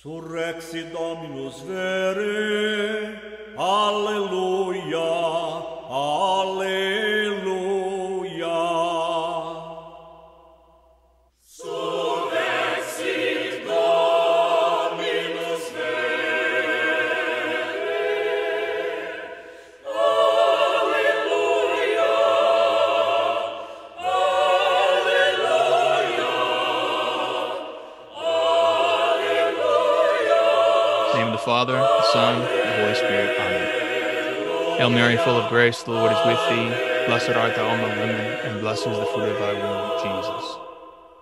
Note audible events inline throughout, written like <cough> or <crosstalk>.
Surrexit Dominus vere, Alleluia. Hail Mary, full of grace, the Lord is with thee. Blessed art thou among women, and blessed is the fruit of thy womb, Jesus.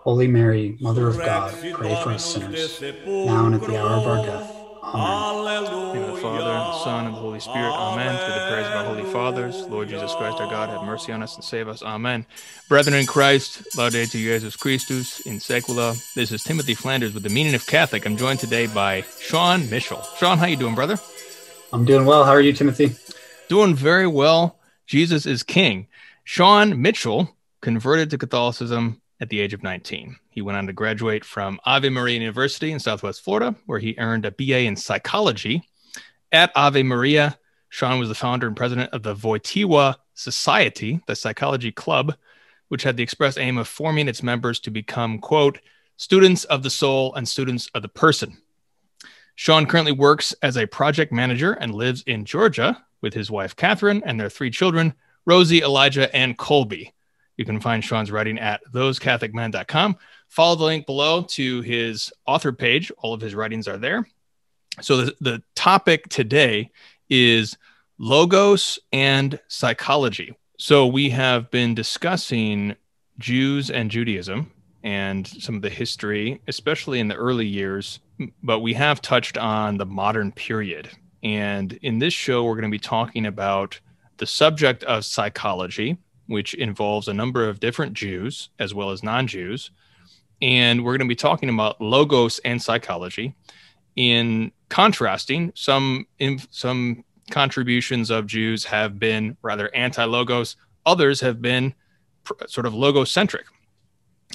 Holy Mary, Mother of God, pray for us sinners, now and at the hour of our death. Amen. In the name of the Father, and the Son, and the Holy Spirit. Amen. Through the prayers of our holy fathers, Lord Jesus Christ, our God, have mercy on us and save us. Amen. Brethren in Christ, Laudetur Jesus Christus in Secula. This is Timothy Flanders with the meaning of Catholic. I'm joined today by Sean Mitchell. Sean, how you doing, brother? I'm doing well. How are you, Timothy? Doing very well. Jesus is King. Sean Mitchell converted to Catholicism at the age of 19. He went on to graduate from Ave Maria University in Southwest Florida, where he earned a BA in psychology. At Ave Maria, Sean was the founder and president of the Wojtyła Society, the psychology club, which had the express aim of forming its members to become, quote, students of the soul and students of the person. Sean currently works as a project manager and lives in Georgia with his wife, Catherine, and their three children, Rosie, Elijah, and Colby. You can find Sean's writing at thosecatholicmen.com. Follow the link below to his author page. All of his writings are there. So the, the topic today is logos and psychology. So we have been discussing Jews and Judaism and some of the history, especially in the early years, but we have touched on the modern period. And in this show, we're going to be talking about the subject of psychology, which involves a number of different Jews as well as non Jews. And we're going to be talking about logos and psychology in contrasting. Some in, some contributions of Jews have been rather anti-logos. Others have been pr- sort of logocentric.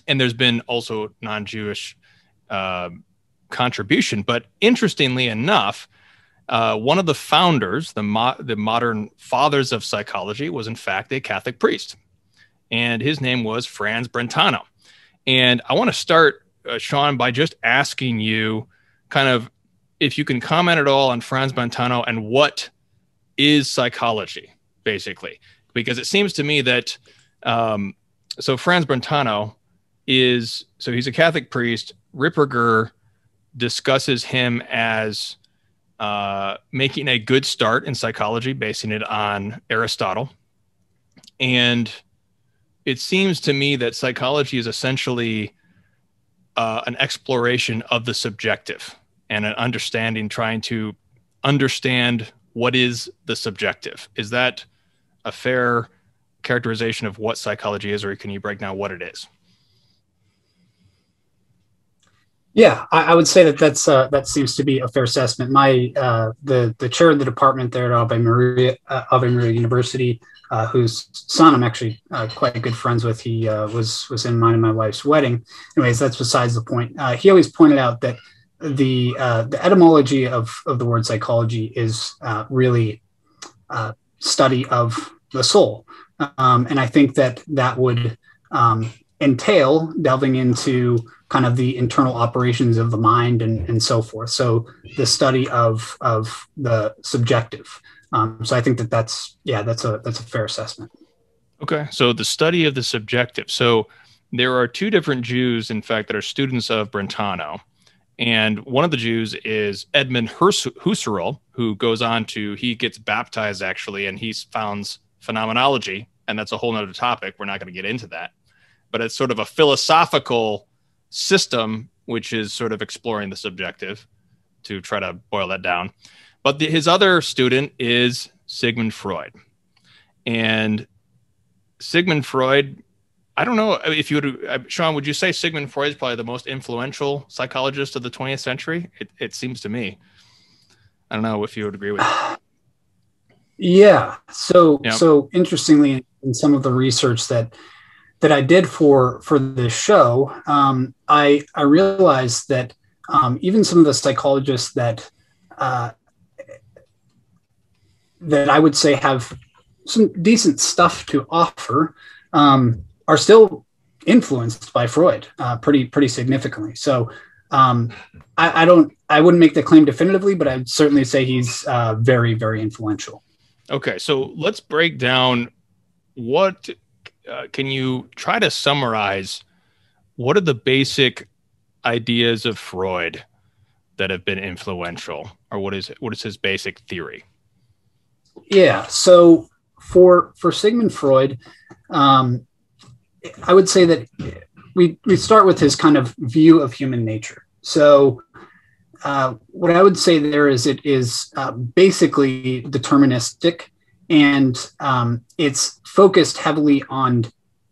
And there's been also non-Jewish uh, contribution. But interestingly enough uh, one of the founders the mo- the modern fathers of psychology was in fact a Catholic priest and his name was Franz Brentano and I want to start uh, Sean by just asking you kind of if you can comment at all on Franz Brentano and what is psychology, basically, because it seems to me that um, so Franz Brentano is so he's a Catholic priest. Ripperger discusses him as uh, making a good start in psychology, basing it on Aristotle, and it seems to me that psychology is essentially uh, an exploration of the subjective and an understanding, trying to understand what is the subjective. Is that a fair characterization of what psychology is, or can you break down what it is? Yeah, I, I would say that that's uh, that seems to be a fair assessment. My uh, the the chair of the department there at Ave Maria uh, Ave Maria University, uh, whose son I'm actually uh, quite good friends with. He uh, was was in mine and my wife's wedding. Anyways, that's besides the point. He always pointed out that the the etymology of of the word psychology is really study of the soul, um, and I think that that would um, entail delving into kind of the internal operations of the mind and, and so forth. So the study of of the subjective. Um, so I think that that's yeah that's a that's a fair assessment. Okay, so the study of the subjective. So there are two different Jews, in fact, that are students of Brentano. And one of the Jews is Edmund Husserl, who goes on to, he gets baptized actually, and he founds phenomenology. And that's a whole nother topic. We're not going to get into that. But it's sort of a philosophical system, which is sort of exploring the subjective to try to boil that down. But the, his other student is Sigmund Freud. And Sigmund Freud I don't know if you would, uh, Sean. Would you say Sigmund Freud is probably the most influential psychologist of the 20th century? It, it seems to me. I don't know if you would agree with that. <sighs> Yeah. So yep. so interestingly, in some of the research that that I did for for this show, um, I I realized that um, even some of the psychologists that uh, that I would say have some decent stuff to offer um, are still influenced by Freud uh, pretty pretty significantly. So um, I, I, don't I wouldn't make the claim definitively, but I'd certainly say he's uh, very very influential. Okay, so let's break down what uh, can you try to summarize what are the basic ideas of Freud that have been influential, or what is what is his basic theory? Yeah, so for for Sigmund Freud, um, I would say that we we start with his kind of view of human nature. So, uh, what I would say there is it is uh, basically deterministic, and um, it's focused heavily on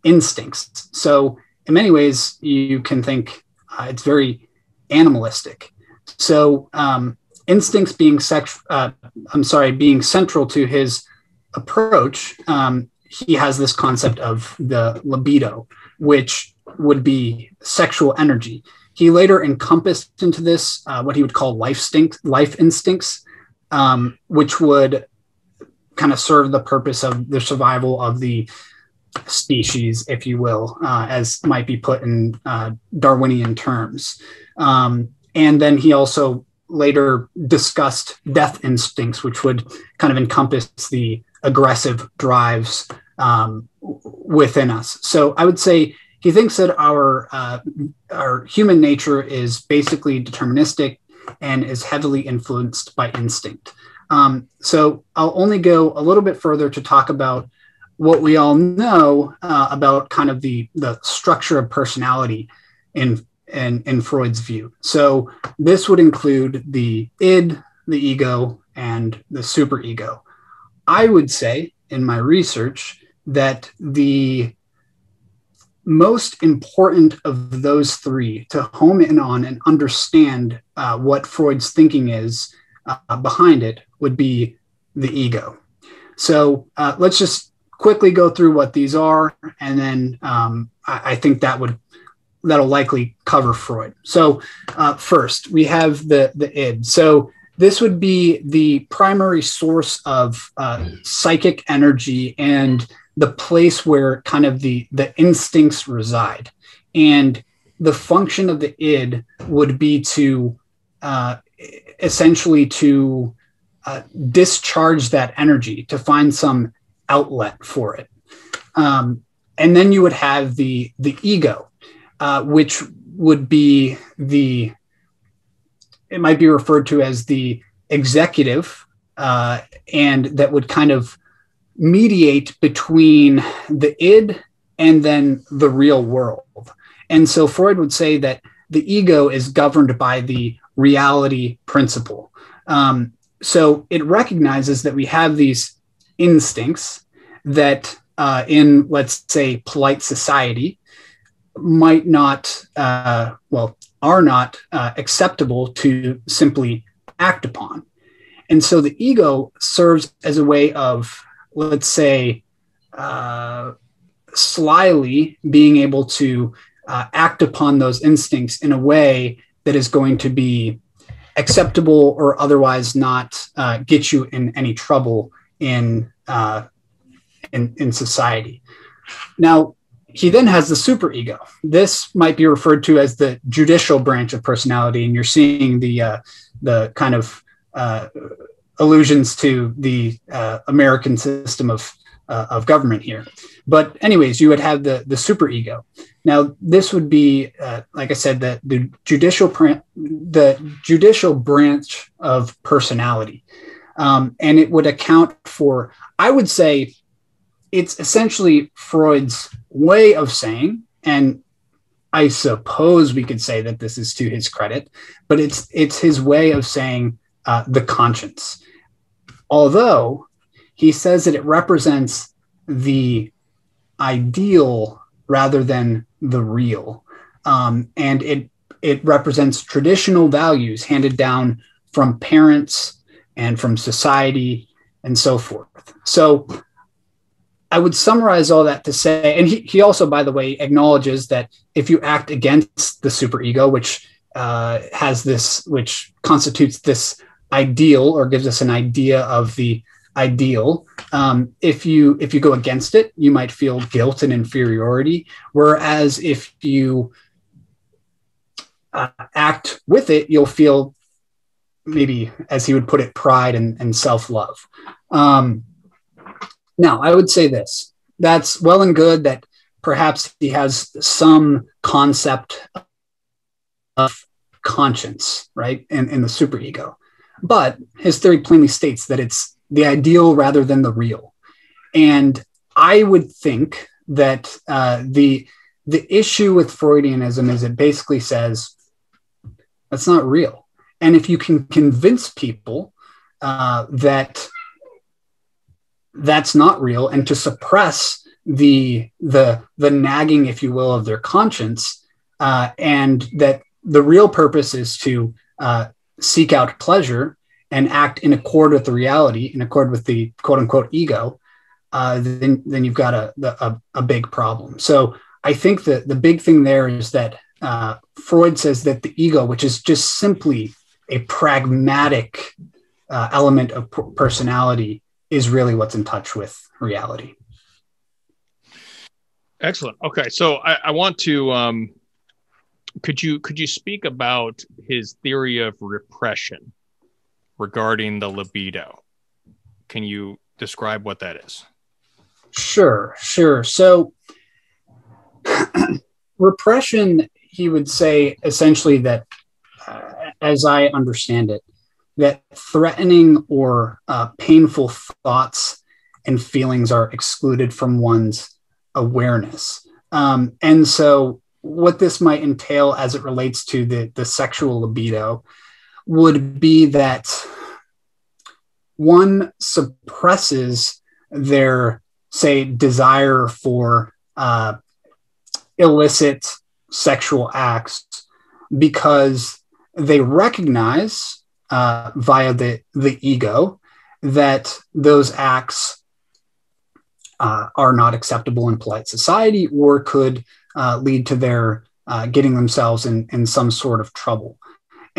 instincts. So, in many ways, you can think uh, it's very animalistic. So, um, instincts being sex, uh, I'm sorry, being central to his approach, um, he has this concept of the libido, which would be sexual energy. He later encompassed into this uh, what he would call life, stink, life instincts, um, which would kind of serve the purpose of the survival of the species, if you will, uh, as might be put in uh, Darwinian terms. Um, and then he also later discussed death instincts, which would kind of encompass the aggressive drives um, within us. So I would say he thinks that our uh, our human nature is basically deterministic and is heavily influenced by instinct. Um, so I'll only go a little bit further to talk about what we all know uh, about kind of the the structure of personality in in, in Freud's view. So this would include the id, the ego, and the superego. I would say in my research that the most important of those three to home in on and understand uh, what Freud's thinking is uh, behind it would be the ego. So uh, let's just quickly go through what these are, and then um, I, I, think that would that'll likely cover Freud. So uh, first, we have the the id. So this would be the primary source of uh, psychic energy and the place where kind of the the instincts reside and the function of the id would be to uh, essentially to uh, discharge that energy to find some outlet for it um, and then you would have the the ego uh, which would be the it might be referred to as the executive, uh, and that would kind of mediate between the id and then the real world. And so Freud would say that the ego is governed by the reality principle. Um, so it recognizes that we have these instincts that, uh, in let's say, polite society, might not, uh, well, are not uh, acceptable to simply act upon. And so the ego serves as a way of, let's say, uh, slyly being able to uh, act upon those instincts in a way that is going to be acceptable or otherwise not uh, get you in any trouble in, uh, in, in society. Now, he then has the superego. This might be referred to as the judicial branch of personality, and you're seeing the uh, the kind of uh, allusions to the uh, American system of uh, of government here. But anyways, you would have the the superego. Now, this would be, uh, like I said, the the judicial the judicial branch of personality, um, and it would account for, I would say, it's essentially Freud's way of saying, and I suppose we could say that this is to his credit, but it's it's his way of saying uh, the conscience. Although he says that it represents the ideal rather than the real, um, and it it represents traditional values handed down from parents and from society and so forth. So I would summarize all that to say, and he, he also, by the way, acknowledges that if you act against the superego, which uh, has this, which constitutes this ideal or gives us an idea of the ideal. Um, if you if you go against it, you might feel guilt and inferiority. Whereas if you uh, act with it, you'll feel maybe, as he would put it, pride and, and self love. Um, now, I would say this: that's well and good that perhaps he has some concept of conscience, right, in, in the superego. But his theory plainly states that it's the ideal rather than the real. And I would think that uh, the the issue with Freudianism is it basically says that's not real. And if you can convince people uh, that that's not real and to suppress the the the nagging, if you will, of their conscience, uh, and that the real purpose is to uh, seek out pleasure and act in accord with the reality, in accord with the quote unquote ego, uh, then then you've got a, a, a big problem. So I think that the big thing there is that uh, Freud says that the ego, which is just simply a pragmatic uh, element of personality, is really what's in touch with reality. Excellent. Okay, so I, I want to. Um, could you could you speak about his theory of repression? Regarding the libido. Can you describe what that is? Sure, sure. So, <clears throat> repression, he would say essentially that, uh, as I understand it, that threatening or uh, painful thoughts and feelings are excluded from one's awareness. Um, and so, what this might entail as it relates to the, the sexual libido would be that one suppresses their, say, desire for uh, illicit sexual acts because they recognize uh, via the, the ego that those acts uh, are not acceptable in polite society or could uh, lead to their uh, getting themselves in, in some sort of trouble.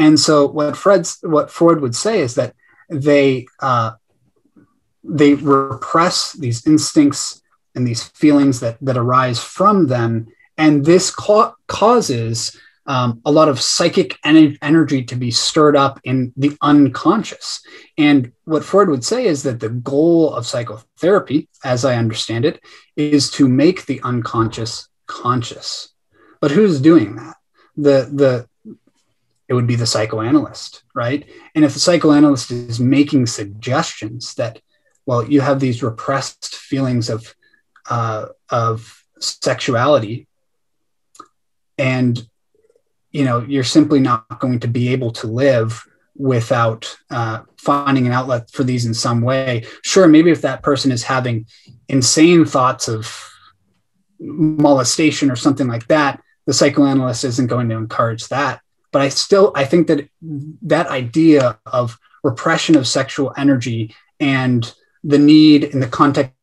And so what Fred's what Freud would say is that they uh, they repress these instincts and these feelings that that arise from them, and this ca- causes um, a lot of psychic en- energy to be stirred up in the unconscious. And what Freud would say is that the goal of psychotherapy, as I understand it, is to make the unconscious conscious. But who's doing that? The the it would be the psychoanalyst, right? And if the psychoanalyst is making suggestions that, well, you have these repressed feelings of uh, of sexuality, and you know you're simply not going to be able to live without uh, finding an outlet for these in some way. Sure, maybe if that person is having insane thoughts of molestation or something like that, the psychoanalyst isn't going to encourage that but I still I think that that idea of repression of sexual energy and the need in the context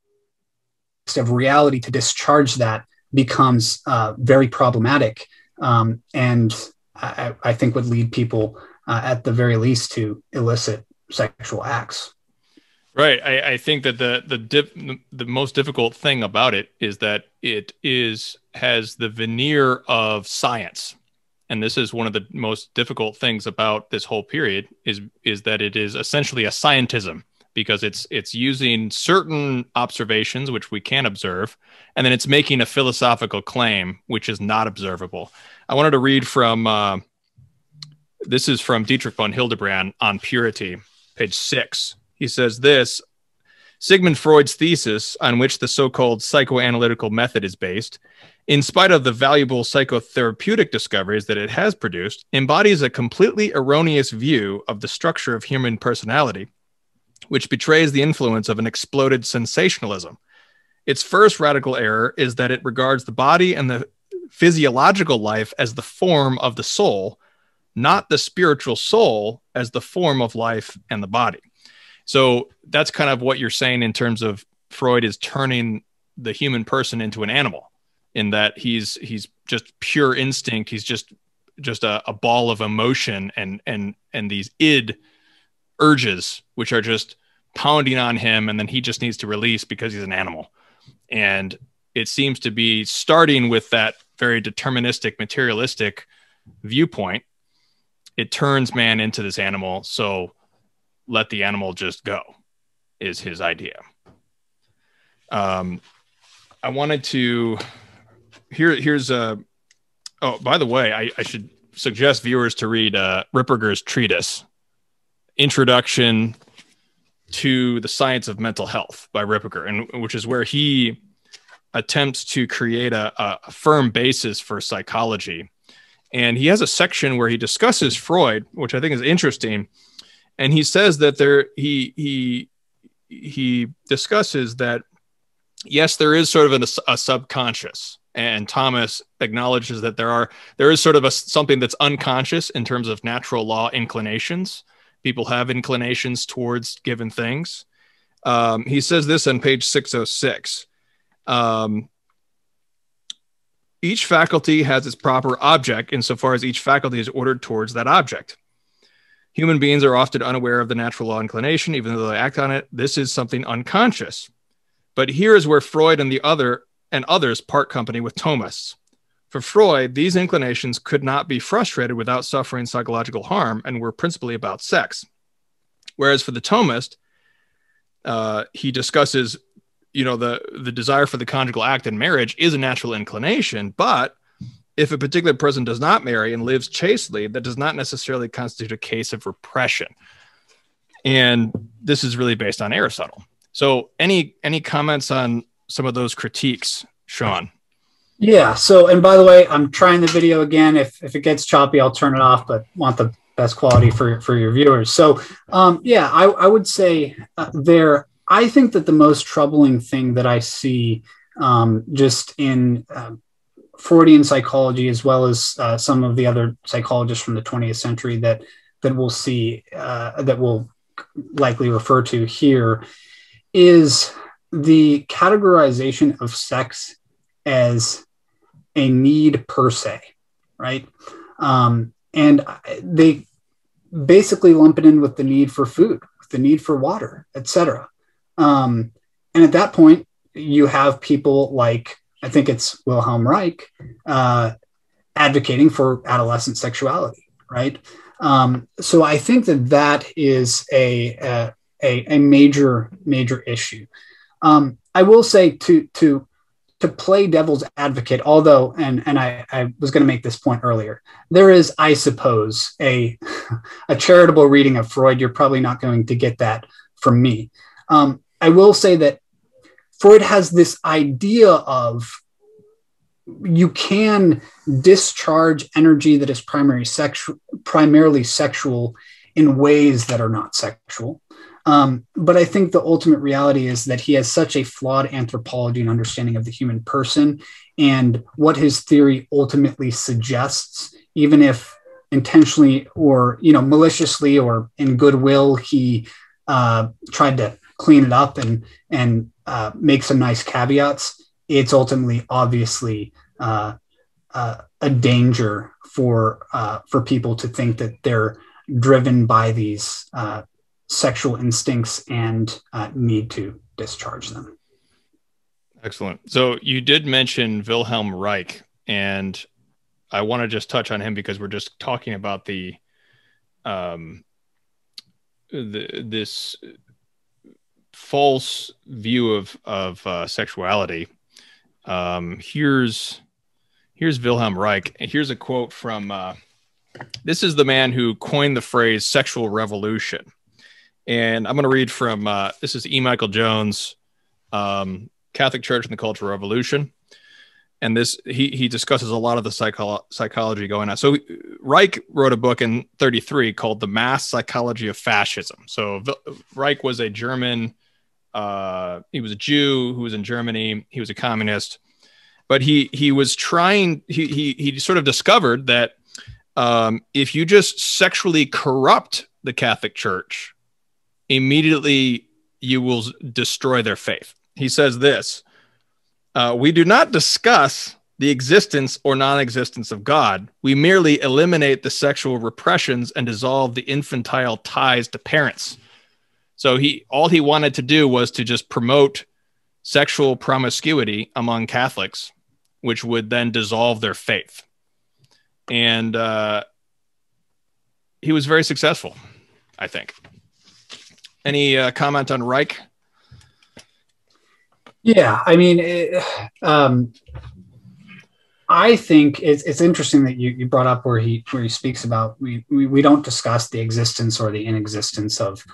of reality to discharge that becomes uh, very problematic um, and I, I, think would lead people uh, at the very least to illicit sexual acts. Right. I, I think that the the dip, the most difficult thing about it is that it is has the veneer of science and this is one of the most difficult things about this whole period is is that it is essentially a scientism because it's it's using certain observations which we can observe and then it's making a philosophical claim which is not observable. I wanted to read from uh, this is from dietrich von hildebrand on purity page six. He says this sigmund freud's thesis on which the so-called psychoanalytical method is based in spite of the valuable psychotherapeutic discoveries that it has produced, embodies a completely erroneous view of the structure of human personality, which betrays the influence of an exploded sensationalism. Its first radical error is that it regards the body and the physiological life as the form of the soul, not the spiritual soul as the form of life and the body. So that's kind of what you're saying in terms of Freud is turning the human person into an animal in that he's he's just pure instinct. He's just just a, a ball of emotion and and and these id urges which are just pounding on him. And then he just needs to release because he's an animal. And it seems to be starting with that very deterministic materialistic viewpoint. It turns man into this animal. So let the animal just go is his idea. Um i wanted to here here's a oh by the way i, I should suggest viewers to read uh, ripperger's treatise introduction to the science of mental health by ripperger and which is where he attempts to create a, a firm basis for psychology. And he has a section where he discusses freud which i think is interesting. And he says that there he he he discusses that yes, there is sort of an, a subconscious, and Thomas acknowledges that there are there is sort of a something that's unconscious in terms of natural law inclinations. People have inclinations towards given things. Um, he says this on page 606. Um, each faculty has its proper object insofar as each faculty is ordered towards that object. Human beings are often unaware of the natural law inclination, even though they act on it. This is something unconscious. But here is where Freud and the other and others part company with Thomists. For Freud, these inclinations could not be frustrated without suffering psychological harm and were principally about sex. Whereas for the Thomist, uh, he discusses, you know, the the desire for the conjugal act in marriage is a natural inclination, but if a particular person does not marry and lives chastely, that does not necessarily constitute a case of repression. And this is really based on Aristotle. So, any any comments on some of those critiques, Sean? Yeah. So, and by the way, I'm trying the video again. If if it gets choppy, I'll turn it off. But want the best quality for for your viewers. So, um, yeah, I, I would say uh, there. I think that the most troubling thing that I see um, just in uh, Freudian psychology, as well as uh, some of the other psychologists from the 20th century that that we'll see uh, that we'll likely refer to here, is the categorization of sex as a need per se, right? Um, and they basically lump it in with the need for food, with the need for water, etc. Um, and at that point, you have people like I think it's Wilhelm Reich uh, advocating for adolescent sexuality, right? Um, so I think that that is a, a, a, a major major issue. Um, I will say to to to play devil's advocate, although and and I, I was going to make this point earlier, there is, I suppose, a <laughs> a charitable reading of Freud. You're probably not going to get that from me. Um, I will say that Freud has this idea of you can discharge energy that is primary sexual, primarily sexual in ways that are not sexual. Um, but I think the ultimate reality is that he has such a flawed anthropology and understanding of the human person and what his theory ultimately suggests, even if intentionally or you know maliciously or in goodwill he uh, tried to clean it up and and uh, make some nice caveats. It's ultimately obviously uh, uh a danger for uh, for people to think that they're driven by these uh, sexual instincts and uh, need to discharge them. Excellent. So you did mention Wilhelm Reich, and I want to just touch on him because we're just talking about the um the this false view of of uh, sexuality. Um, here's here's Wilhelm Reich. Here's a quote from. Uh, this is the man who coined the phrase "sexual revolution." And I'm going to read from uh, this is E. Michael Jones, um, Catholic Church and the Cultural Revolution. And this he he discusses a lot of the psycho- psychology going on. So Reich wrote a book in 33 called The Mass Psychology of Fascism. So Reich was a German uh, he was a Jew who was in Germany. He was a communist, but he he was trying. He he he sort of discovered that um, if you just sexually corrupt the Catholic Church, immediately you will destroy their faith. He says this uh, We do not discuss the existence or non existence of God. We merely eliminate the sexual repressions and dissolve the infantile ties to parents. So he all he wanted to do was to just promote sexual promiscuity among Catholics, which would then dissolve their faith. And uh, he was very successful, I think. Any uh, comment on Reich? Yeah, I mean, it, um, I think it's, it's interesting that you, you brought up where he where he speaks about we, we we don't discuss the existence or the inexistence of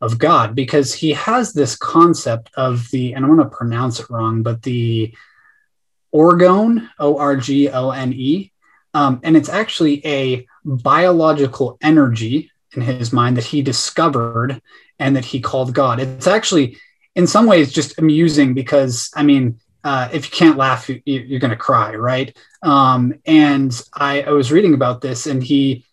of God because he has this concept of the and I'm going to pronounce it wrong, but the orgone O R G O N E, um, and it's actually a biological energy in his mind that he discovered and that he called God. It's actually in some ways just amusing because I mean uh, if you can't laugh, you, are going to cry, right? Um, and I, I, was reading about this, and he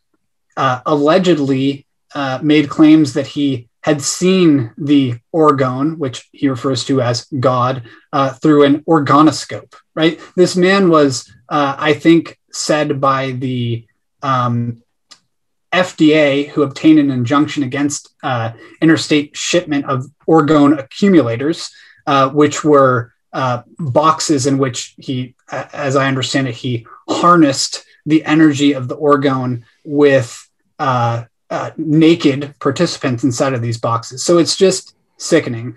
uh, allegedly uh, made claims that he had seen the orgone, which he refers to as God, uh, through an orgonoscope, right? This man was, uh, I think, said by the um, FDA, who obtained an injunction against uh, interstate shipment of orgone accumulators, which were uh, boxes in which he, as I understand it, he harnessed the energy of the orgone with uh, uh, naked participants inside of these boxes. So it's just sickening.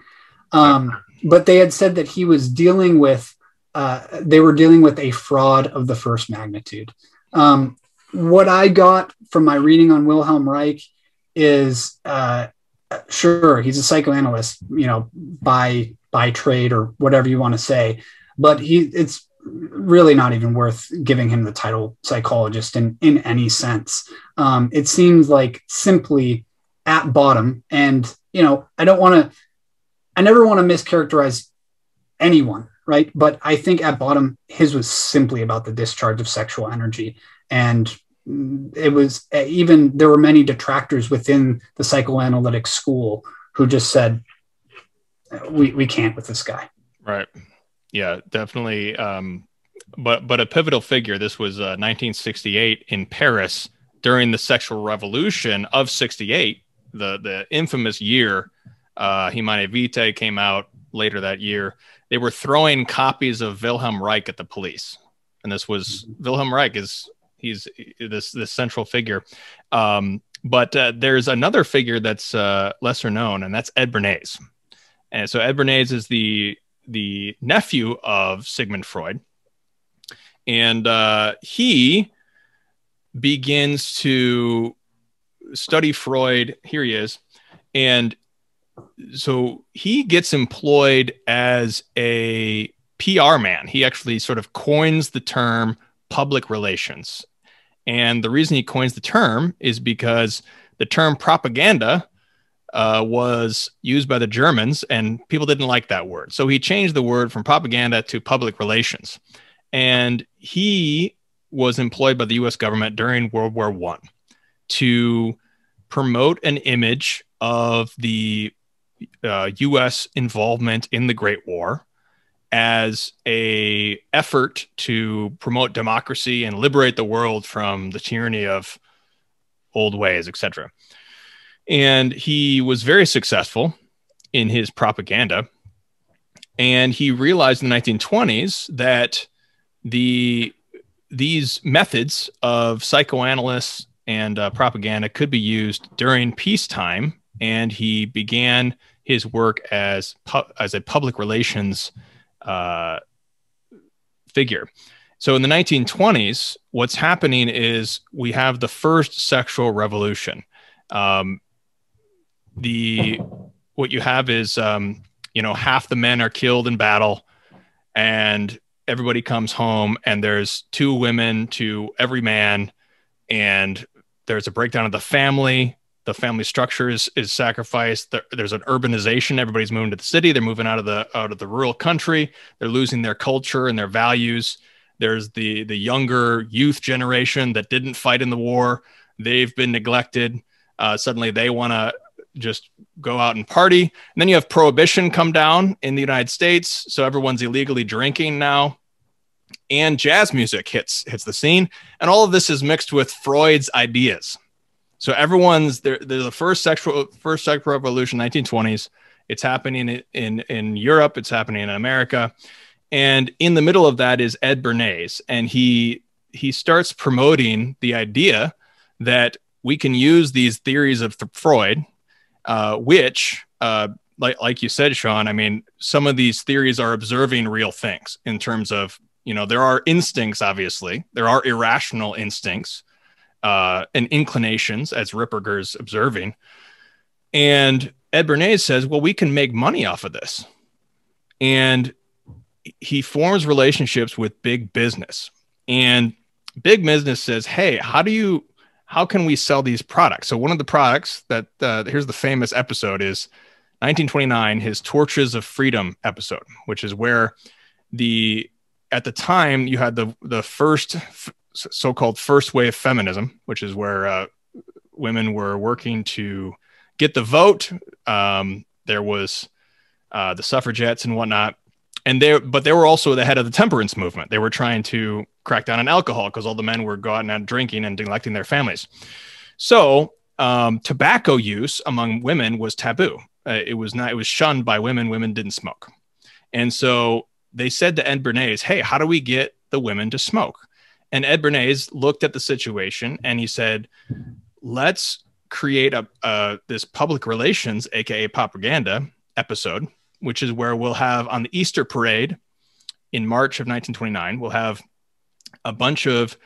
Um, but they had said that he was dealing with, uh, they were dealing with a fraud of the first magnitude. Um, what I got from my reading on Wilhelm Reich is uh, sure he's a psychoanalyst, you know, by by trade or whatever you want to say. But he, it's really not even worth giving him the title psychologist in, in any sense. Um, it seems like simply at bottom, and you know, I don't want to, I never want to mischaracterize anyone, right? But I think at bottom, his was simply about the discharge of sexual energy. And it was even, there were many detractors within the psychoanalytic school who just said, we we can't with this guy. Right. Yeah, definitely. Um, but but a pivotal figure. This was uh, 1968 in Paris during the sexual revolution of 68, the the infamous year. Uh, Humanae Vitae came out later that year. They were throwing copies of Wilhelm Reich at the police, and this was mm-hmm. Wilhelm Reich is he's this this central figure. Um, but uh, there's another figure that's uh, lesser known, and that's Ed Bernays. And so Ed Bernays is the the nephew of Sigmund Freud, and uh, he begins to study Freud. Here he is, and so he gets employed as a PR man. He actually sort of coins the term public relations. And the reason he coins the term is because the term propaganda uh, was used by the Germans, and people didn't like that word. So he changed the word from propaganda to public relations. And he was employed by the US government during World War One to promote an image of the uh, US involvement in the Great War as a effort to promote democracy and liberate the world from the tyranny of old ways, etc. And he was very successful in his propaganda. And he realized in the 1920s that the these methods of psychoanalysts and uh, propaganda could be used during peacetime. And he began his work as pu- as a public relations uh, figure. So in the 1920s, what's happening is we have the first sexual revolution. Um, the what you have is um, you know half the men are killed in battle, and everybody comes home, and there's two women to every man, and there's a breakdown of the family. The family structure is, is sacrificed. There, there's an urbanization. Everybody's moving to the city. They're moving out of the out of the rural country. They're losing their culture and their values. There's the the younger youth generation that didn't fight in the war. They've been neglected. Uh, suddenly, they want to just go out and party. And then you have prohibition come down in the United States. So everyone's illegally drinking now. and jazz music hits hits the scene, and all of this is mixed with Freud's ideas. So everyone's there. There's the first sexual first sexual revolution, 1920s. It's happening in, in Europe. It's happening in America, and in the middle of that is Ed Bernays, and he he starts promoting the idea that we can use these theories of Freud, uh, which, uh, like like you said, Sean. I mean, some of these theories are observing real things in terms of you know there are instincts. Obviously, there are irrational instincts uh, and inclinations, as Ripperger's observing, and Ed Bernays says, well, we can make money off of this, and he forms relationships with big business. And big business says hey how do you how can we sell these products? So one of the products that uh, here's the famous episode is 1929, his Torches of Freedom episode, which is where the at the time you had the the first so-called first wave feminism, which is where uh, women were working to get the vote. Um, there was uh, the suffragettes and whatnot, and they but they were also the head of the temperance movement. They were trying to crack down on alcohol because all the men were going out drinking and neglecting their families. So um, tobacco use among women was taboo. Uh, it was not. It was shunned by women. Women didn't smoke, and so they said to Ed Bernays, "Hey, how do we get the women to smoke?" And Ed Bernays looked at the situation and he said, "Let's create a uh, this public relations, aka propaganda episode, which is where we'll have on the Easter parade in March of 1929, we'll have a bunch of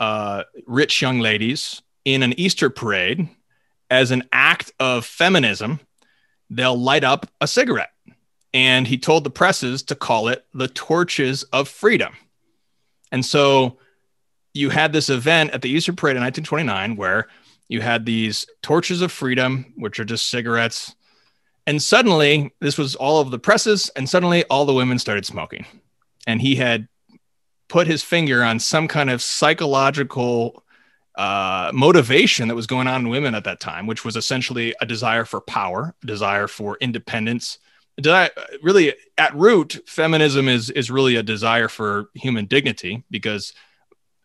uh, rich young ladies in an Easter parade as an act of feminism. They'll light up a cigarette. And he told the presses to call it the Torches of Freedom. And so you had this event at the Easter Parade in 1929 where you had these torches of freedom, which are just cigarettes. And suddenly, this was all of the presses, and suddenly all the women started smoking. And he had put his finger on some kind of psychological uh, motivation that was going on in women at that time, which was essentially a desire for power, a desire for independence. Desire, really, at root, feminism is is really a desire for human dignity because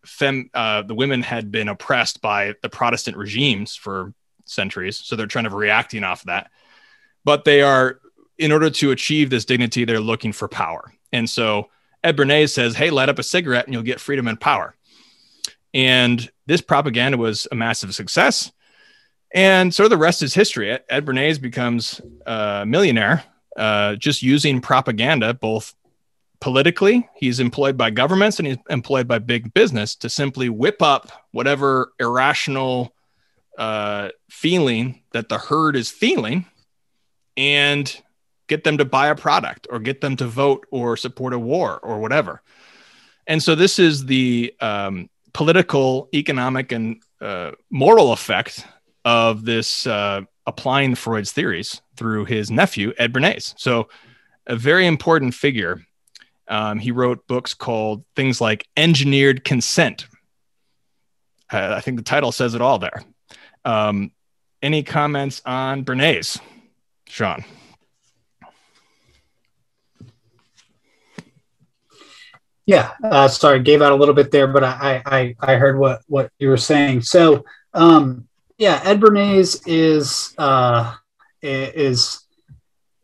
fem, uh, the women had been oppressed by the Protestant regimes for centuries, so they're trying to reacting off of that. But they are, in order to achieve this dignity, they're looking for power, and so Ed Bernays says, Hey, light up a cigarette and you'll get freedom and power. And this propaganda was a massive success. And so the rest is history. Ed Bernays becomes a millionaire uh, just using propaganda, both politically, he's employed by governments and he's employed by big business to simply whip up whatever irrational uh, feeling that the herd is feeling and get them to buy a product or get them to vote or support a war or whatever. And so this is the um, political, economic, and uh, moral effect of this uh, applying Freud's theories through his nephew, Ed Bernays. So, a very important figure. Um, he wrote books called things like Engineered Consent. Uh, I think the title says it all there. Um, any comments on Bernays, Sean? Yeah, uh, sorry, gave out a little bit there, but I I, I heard what what you were saying. So um, yeah, Ed Bernays is uh, is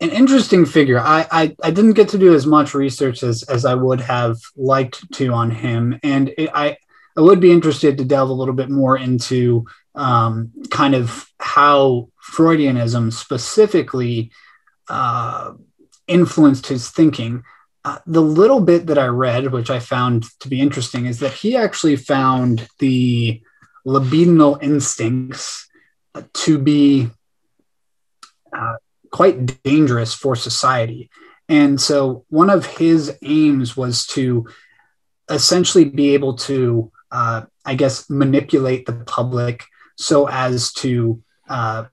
an interesting figure. I, I, I didn't get to do as much research as as I would have liked to on him, and it, I I would be interested to delve a little bit more into um, kind of how Freudianism specifically uh, influenced his thinking. Uh, the little bit that I read, which I found to be interesting, is that he actually found the libidinal instincts to be uh, quite dangerous for society. And so one of his aims was to essentially be able to, uh, I guess, manipulate the public so as to uh,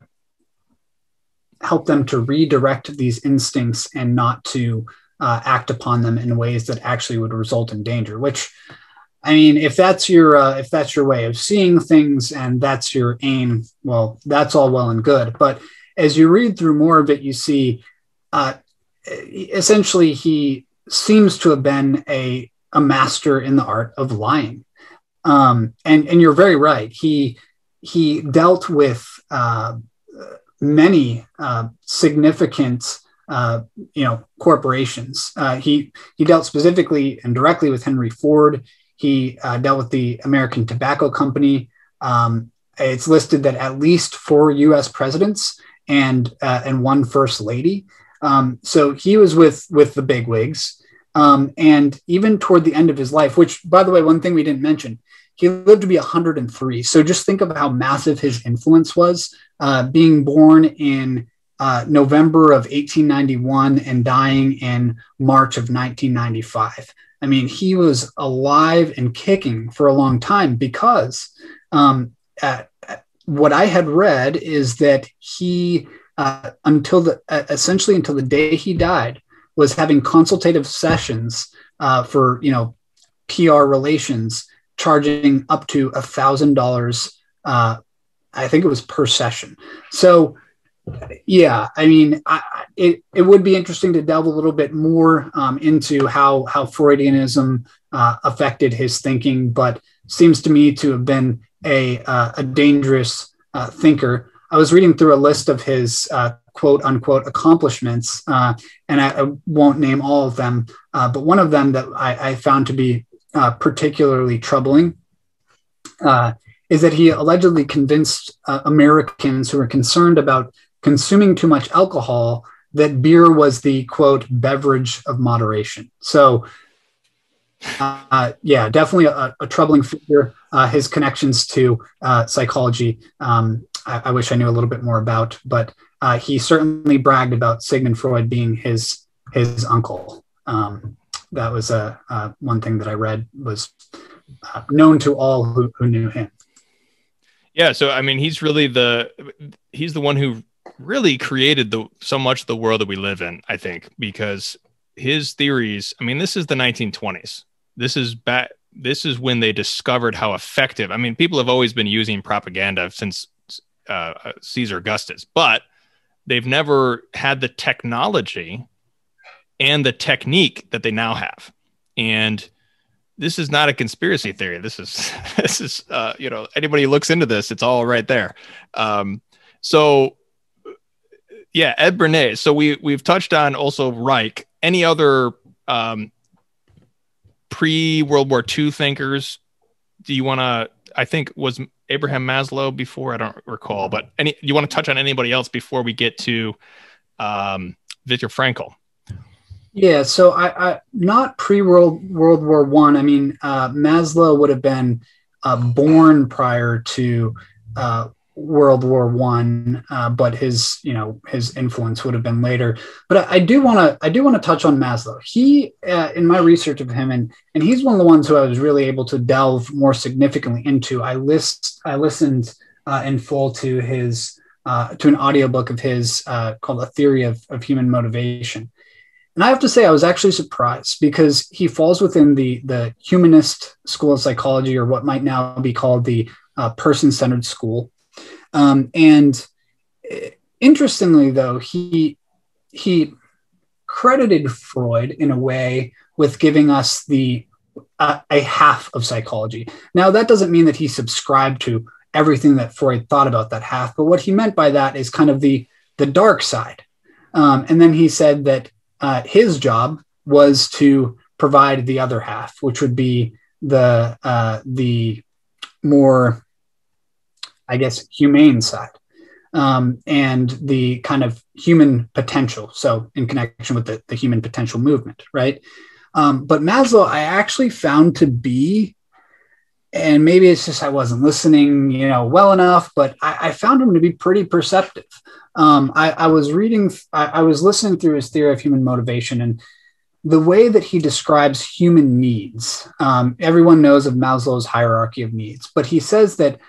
help them to redirect these instincts and not to uh, act upon them in ways that actually would result in danger. Which, I mean, if that's your uh, if that's your way of seeing things and that's your aim, well, that's all well and good. But as you read through more of it, you see, uh, essentially, he seems to have been a a master in the art of lying. Um, and and you're very right. He he dealt with uh, many uh, significant uh, you know corporations. Uh, he he dealt specifically and directly with Henry Ford. He uh, dealt with the American Tobacco Company. Um, it's listed that at least four U.S. presidents and uh, and one first lady. Um, so he was with with the bigwigs. Um, and even toward the end of his life, which, by the way, one thing we didn't mention, he lived to be 103. So just think of how massive his influence was, uh, being born in uh, November of 1891 and dying in March of 1995. I mean, he was alive and kicking for a long time because um, at, at what I had read is that he, uh, until the uh, essentially until the day he died, was having consultative sessions uh, for you know PR relations, charging up to a thousand dollars. Uh, I think it was per session. So yeah, I mean, I, it it would be interesting to delve a little bit more um, into how how Freudianism uh, affected his thinking, but seems to me to have been a uh, a dangerous uh, thinker. I was reading through a list of his uh, quote unquote accomplishments, uh, and I, I, won't name all of them, uh, but one of them that I, I found to be particularly troubling is that he allegedly convinced Americans who were concerned about consuming too much alcohol that beer was the quote beverage of moderation. So, uh, yeah, definitely a, a troubling figure. Uh, his connections to uh, psychology, um, I, I, wish I knew a little bit more about, but uh, he certainly bragged about Sigmund Freud being his his uncle. Um, that was a one thing that I read was uh, known to all who, who knew him. Yeah, so I mean, he's really the he's the one who really created the so much of the world that we live in, I think, because his theories, I mean, this is the 1920s. This is back this is when they discovered how effective. I mean, people have always been using propaganda since uh, uh, Caesar Augustus, but they've never had the technology and the technique that they now have. And this is not a conspiracy theory. This is <laughs> this is uh, you know anybody looks into this, it's all right there. Um, so yeah, Ed Bernays. So we we've touched on also Reich. Any other um, pre World War II thinkers? Do you want to? I think was Abraham Maslow before. I don't recall, but any. You want to touch on anybody else before we get to um, Viktor Frankl? Yeah, so I, I not pre World World War One. I. I mean, uh, Maslow would have been uh, born prior to uh, World War One, uh, but his you know his influence would have been later. But I, do want to I do want to touch on Maslow. He uh, in my research of him and and he's one of the ones who I was really able to delve more significantly into. I list I listened uh, in full to his uh, to an audiobook of his uh, called A Theory of, of Human Motivation. And I have to say, I was actually surprised because he falls within the the humanist school of psychology, or what might now be called the uh, person centered school. Um, and uh, interestingly, though, he he credited Freud in a way with giving us the uh, a half of psychology. Now, that doesn't mean that he subscribed to everything that Freud thought about that half, but what he meant by that is kind of the the dark side. Um, and then he said that uh, his job was to provide the other half, which would be the uh, the more I guess, humane side um, and the kind of human potential. So, in connection with the, the human potential movement, right? Um, but Maslow, I actually found to be, and maybe it's just I wasn't listening, you know, well enough, but I, I found him to be pretty perceptive. Um, I, I, was reading, I, I was listening through his theory of human motivation, and the way that he describes human needs. Um, everyone knows of Maslow's hierarchy of needs, but he says that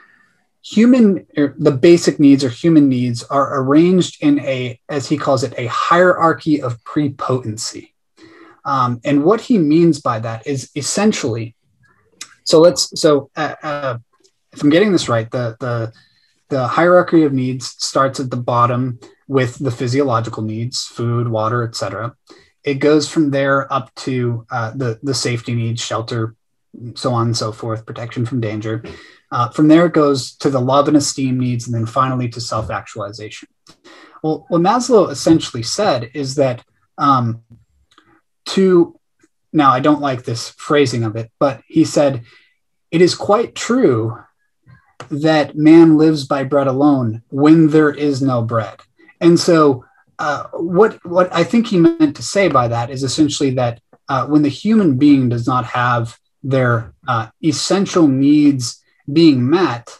human er, the basic needs or human needs are arranged in a as he calls it a hierarchy of prepotency um, and what he means by that is essentially so let's so uh, uh, if i'm getting this right the the the hierarchy of needs starts at the bottom with the physiological needs food water etc it goes from there up to uh, the the safety needs, shelter, so on and so forth, protection from danger. Uh, from there, it goes to the love and esteem needs, and then finally to self actualization. Well, what Maslow essentially said is that um, to now I don't like this phrasing of it, but he said it is quite true that man lives by bread alone when there is no bread. And so, uh, what what I think he meant to say by that is essentially that uh, when the human being does not have their uh, essential needs being met,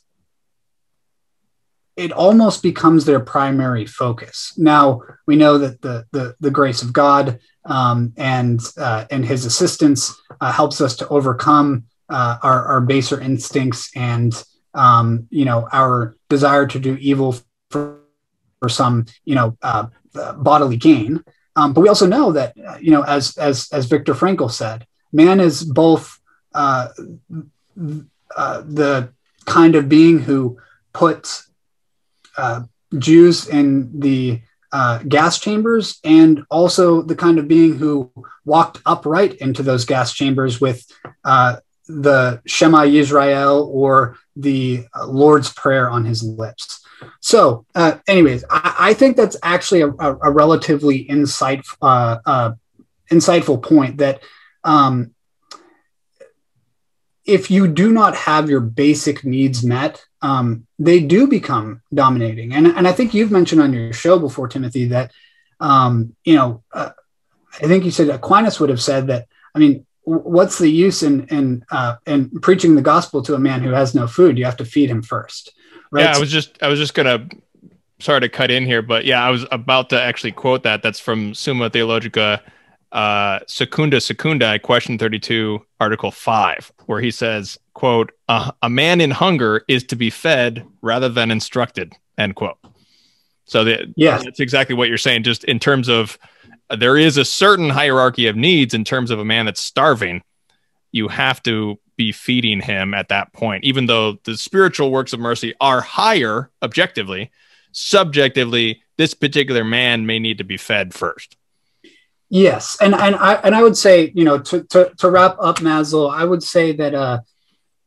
it almost becomes their primary focus. Now we know that the the, the grace of God um, and uh, and His assistance uh, helps us to overcome uh, our, our baser instincts and um, you know our desire to do evil for, for some you know uh, bodily gain. Um, but we also know that uh, you know as as as Viktor Frankl said, man is both uh, the kind of being who puts uh, Jews in the uh, gas chambers, and also the kind of being who walked upright into those gas chambers with uh, the Shema Yisrael or the Lord's Prayer on his lips. So, uh, anyways, I, I, think that's actually a, a, a relatively insightful, uh, uh, insightful point that um, if you do not have your basic needs met, um, they do become dominating. And, and I think you've mentioned on your show before, Timothy, that, um, you know, uh, I think you said Aquinas would have said that, I mean, what's the use in, in, uh, in preaching the gospel to a man who has no food? You have to feed him first. Right? Yeah, I was just, I was just going to, sorry to cut in here, but yeah, I was about to actually quote that. That's from Summa Theologica uh, Secunda Secunda, question 32, article 5, where he says, quote, a, a man in hunger is to be fed rather than instructed, end quote. So the, yeah, that's exactly what you're saying. Just in terms of uh, there is a certain hierarchy of needs in terms of a man that's starving. You have to be feeding him at that point, even though the spiritual works of mercy are higher objectively. Subjectively, this particular man may need to be fed first. Yes, and and I and I would say you know to to, to wrap up Maslow, I would say that uh,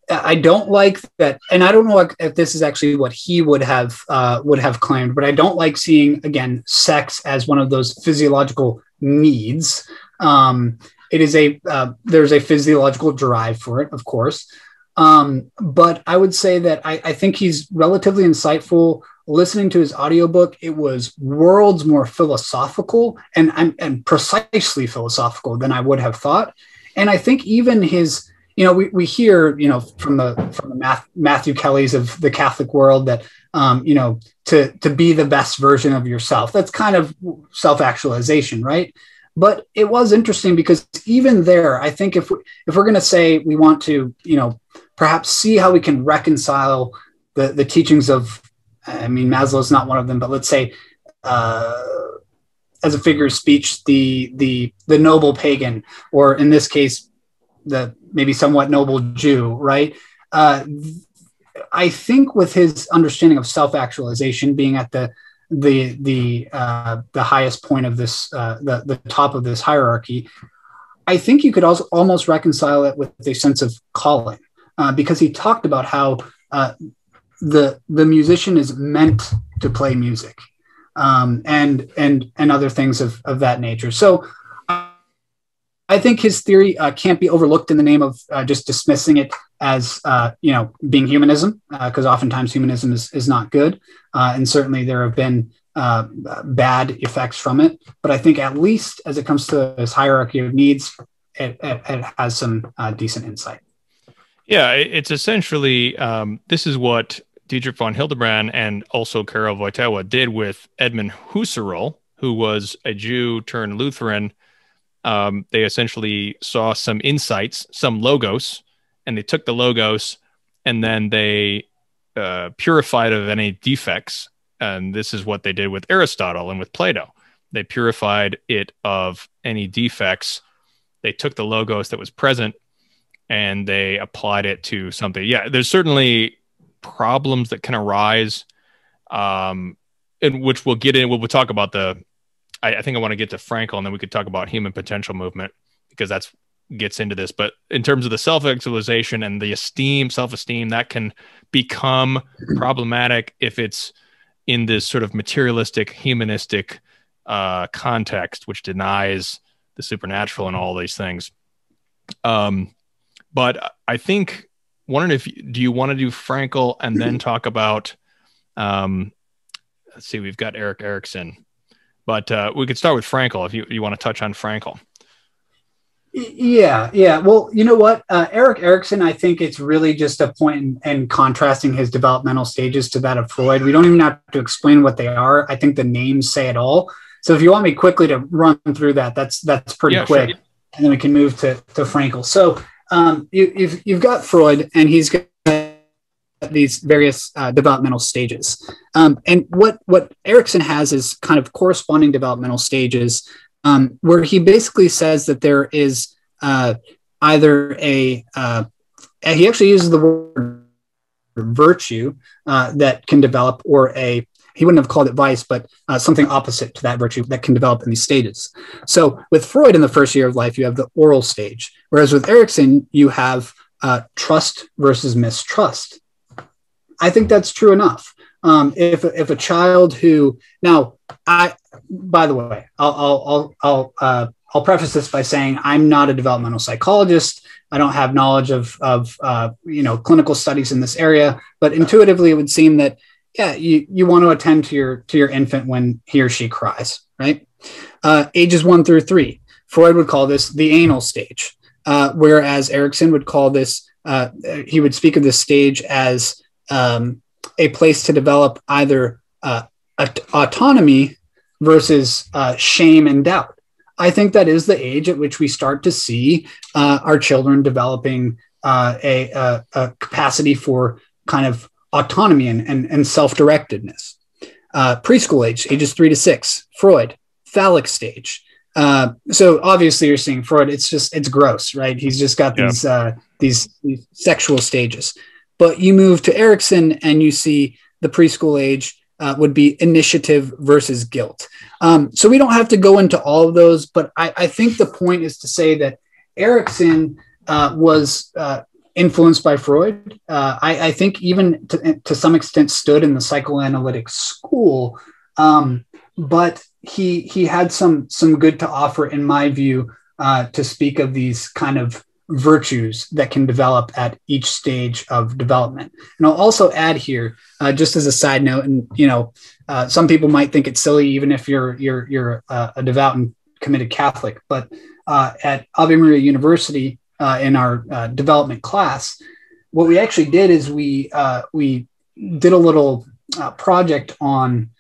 I don't like that, and I don't know if this is actually what he would have uh, would have claimed, but I don't like seeing again sex as one of those physiological needs. Um, it is a uh, there's a physiological drive for it, of course, um, but I would say that I, I think he's relatively insightful listening to his audiobook, it was worlds more philosophical and, and, and precisely philosophical than I would have thought. And I think even his, you know, we, we hear, you know, from the from the Math, Matthew Kelly's of the Catholic world that, um, you know, to to be the best version of yourself. That's kind of self actualization, right? But it was interesting because even there, I think if we, if we're going to say we want to, you know, perhaps see how we can reconcile the the teachings of I mean, Maslow's not one of them, but let's say, uh, as a figure of speech, the the the noble pagan, or in this case, the maybe somewhat noble Jew, right? Uh, I think with his understanding of self-actualization being at the the the uh, the highest point of this uh, the the top of this hierarchy, I think you could also almost reconcile it with a sense of calling, uh, because he talked about how uh, the the musician is meant to play music um, and and and other things of, of that nature so I think his theory uh, can't be overlooked in the name of uh, just dismissing it as uh, you know being humanism, because uh, oftentimes humanism is, is not good, uh, and certainly there have been bad effects from it. But I think at least as it comes to this hierarchy of needs, it, it, it has some decent insight. Yeah, it's essentially um, this is what Dietrich von Hildebrand and also Karol Wojtyła did with Edmund Husserl, who was a Jew turned Lutheran. Um, they essentially saw some insights, some logos, and they took the logos and then they uh, purified of any defects. And this is what they did with Aristotle and with Plato. They purified it of any defects. They took the logos that was present and they applied it to something. Yeah, there's certainly problems that can arise, um, in which we'll get in. We'll, we'll talk about the I, I think I want to get to Frankl, and then we could talk about human potential movement because that's gets into this. But in terms of the self actualization and the esteem, self esteem, that can become problematic if it's in this sort of materialistic, humanistic uh, context, which denies the supernatural and all these things. Um, but I think wondering if do you want to do Frankl and then talk about um, let's see, we've got Erik Erikson. but uh, we could start with Frankl if you, you want to touch on Frankl. Yeah, yeah. Well, you know what, uh, Erik Erikson, I think it's really just a point in, in, contrasting his developmental stages to that of Freud. We don't even have to explain what they are. I think the names say it all. So if you want me quickly to run through that, that's that's pretty yeah, quick, sure. and then we can move to to Frankl. So um, you, you've you've got Freud, and he's got these various uh, developmental stages. Um, and what what Erikson has is kind of corresponding developmental stages um, where he basically says that there is uh, either a uh, he actually uses the word virtue uh, that can develop or a he wouldn't have called it vice but uh, something opposite to that virtue that can develop in these stages so with freud in the first year of life you have the oral stage whereas with erikson you have uh, trust versus mistrust i think that's true enough um, if, if a child who now i by the way, I'll I'll I'll I'll, uh, I'll preface this by saying I'm not a developmental psychologist. I don't have knowledge of of uh, you know clinical studies in this area, but intuitively it would seem that yeah, you you want to attend to your to your infant when he or she cries, right? Uh, ages one through three. Freud would call this the anal stage, uh, whereas Erikson would call this uh, he would speak of this stage as um, a place to develop either uh, autonomy versus uh, shame and doubt. I think that is the age at which we start to see uh, our children developing uh, a, a, a, capacity for kind of autonomy and, and, and self directedness. Preschool age, ages three to six, Freud, phallic stage. Uh, so obviously, you're seeing Freud. It's just it's gross, right? He's just got yeah. these, uh, these these sexual stages. But you move to Erikson and you see the preschool age uh, would be initiative versus guilt. Um, so we don't have to go into all of those, but I, I think the point is to say that Erikson uh, was uh, influenced by Freud. Uh, I, I, think even to, to, some extent stood in the psychoanalytic school, um, but he he had some some good to offer, in my view, uh, to speak of these kind of virtues that can develop at each stage of development. And I'll also add here, uh, just as a side note, and you know, uh, some people might think it's silly, even if you're you're you're uh, a devout and committed Catholic. But uh, at Ave Maria University, uh, in our uh, development class, what we actually did is we we did a little project on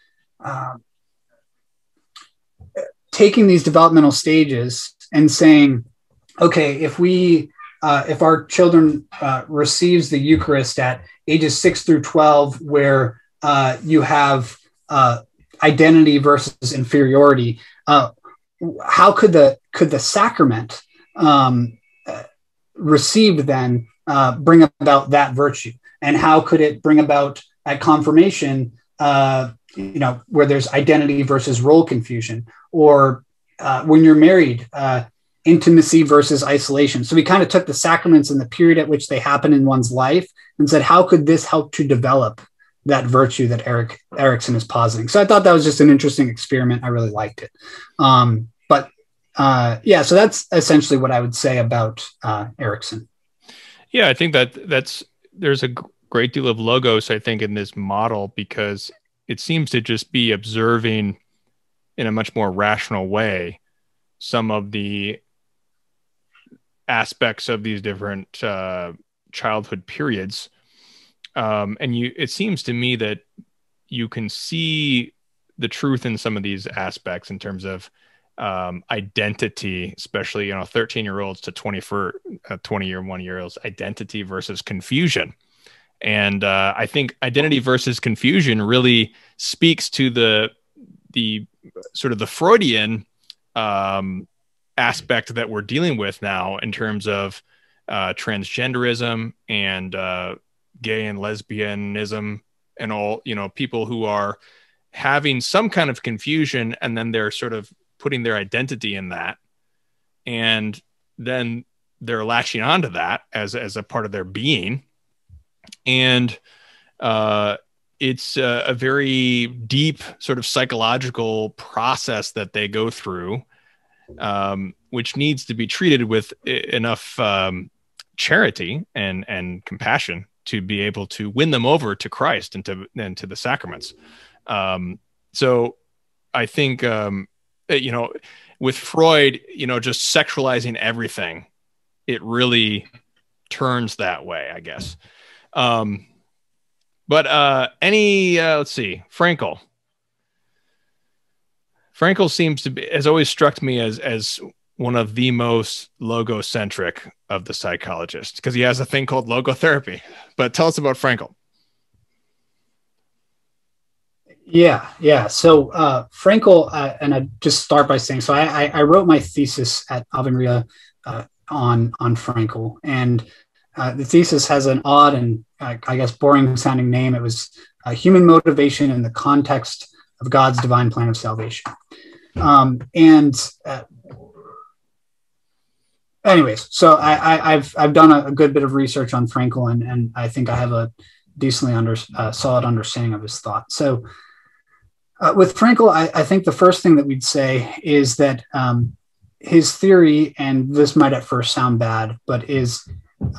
taking these developmental stages and saying okay, if we uh, if our children uh, receives the Eucharist at ages six through twelve, where uh, you have uh, identity versus inferiority, uh, how could the could the sacrament um, received then uh, bring about that virtue, and how could it bring about at confirmation? You know, where there's identity versus role confusion, or uh, when you're married, uh, intimacy versus isolation. So we kind of took the sacraments and the period at which they happen in one's life and said, how could this help to develop that virtue that Erik Erikson is positing? So I thought that was just an interesting experiment. I really liked it. Um, but uh, yeah, so that's essentially what I would say about uh, Erikson. Yeah, I think that that's there's a great deal of logos. I think in this model because it seems to just be observing in a much more rational way some of the aspects of these different uh, childhood periods. Um, and you, it seems to me that you can see the truth in some of these aspects in terms of um, identity, especially you know 13 year olds to 20 for uh, 20 year one year olds, identity versus confusion. And uh, I think identity versus confusion really speaks to the the sort of the Freudian um, aspect that we're dealing with now in terms of uh, transgenderism and uh, gay and lesbianism and all you know people who are having some kind of confusion and then they're sort of putting their identity in that. And then they're latching onto that as as a part of their being and uh it's a, a, very deep sort of psychological process that they go through um, which needs to be treated with enough um, charity and and compassion to be able to win them over to Christ and to and to the sacraments. Um, so I think um, eh, you know with Freud, you know, just sexualizing everything, it really turns that way, I guess. Um, but uh, any uh, let's see, Frankl. Frankl seems to be has always struck me as as one of the most logocentric of the psychologists because he has a thing called logotherapy. But tell us about Frankl. Yeah, yeah. So uh, Frankl, uh, and I just start by saying, so I, I, wrote my thesis at Ave Maria uh, on on Frankl, and uh, the thesis has an odd and uh, I guess boring sounding name. It was uh, human motivation in the context of God's divine plan of salvation. Um, and anyways, so I, have I've done a, a, good bit of research on Frankl, and, and I think I have a decently under, uh, solid understanding of his thought. So uh, with Frankl, I, I, think the first thing that we'd say is that um, his theory, and this might at first sound bad, but is,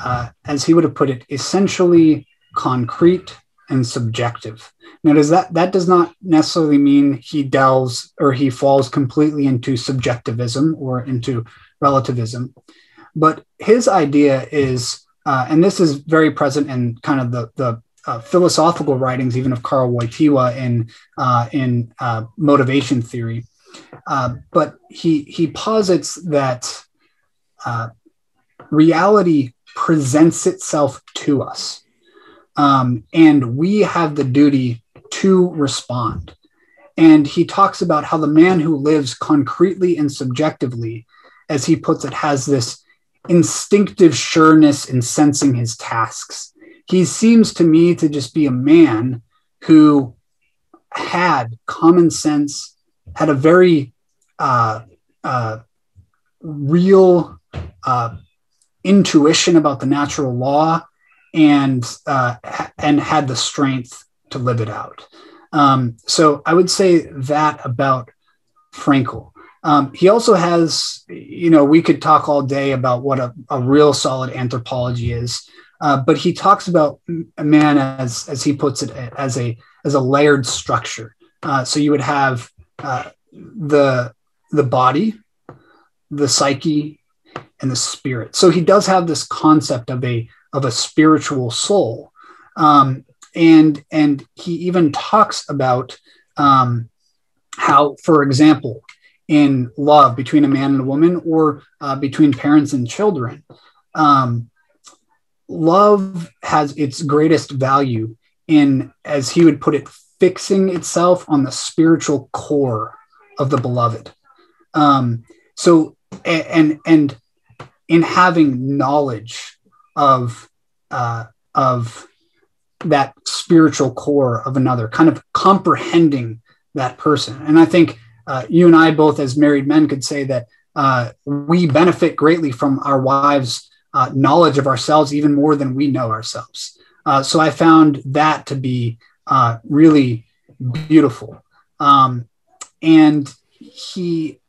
uh, as he would have put it, essentially concrete and subjective. Now, does that that does not necessarily mean he delves or he falls completely into subjectivism or into relativism. But his idea is, uh, and this is very present in kind of the, the uh, philosophical writings, even of Karl Wojtyła in, uh, in uh, motivation theory. Uh, but he, he posits that uh, reality presents itself to us. Um, and we have the duty to respond. And he talks about how the man who lives concretely and subjectively as he puts it, has this instinctive sureness in sensing his tasks. He seems to me to just be a man who had common sense, had a very uh, uh, real uh, intuition about the natural law, and uh, and had the strength to live it out. Um, so I would say that about Frankl. Um, he also has, you know, we could talk all day about what a, a real solid anthropology is, uh, but he talks about a man as, as he puts it, as a as a layered structure. Uh, so you would have uh, the the body, the psyche, and the spirit. So he does have this concept of a of a spiritual soul, um, and and he even talks about um, how, for example, in love between a man and a woman or uh, between parents and children. Um, love has its greatest value in, as he would put it, fixing itself on the spiritual core of the beloved. Um, so, and and in having knowledge of uh, of that spiritual core of another, kind of comprehending that person, and I think uh, you and I both, as married men, could say that uh, we benefit greatly from our wives' uh, knowledge of ourselves even more than we know ourselves. Uh, so I found that to be uh, really beautiful. Um, and he,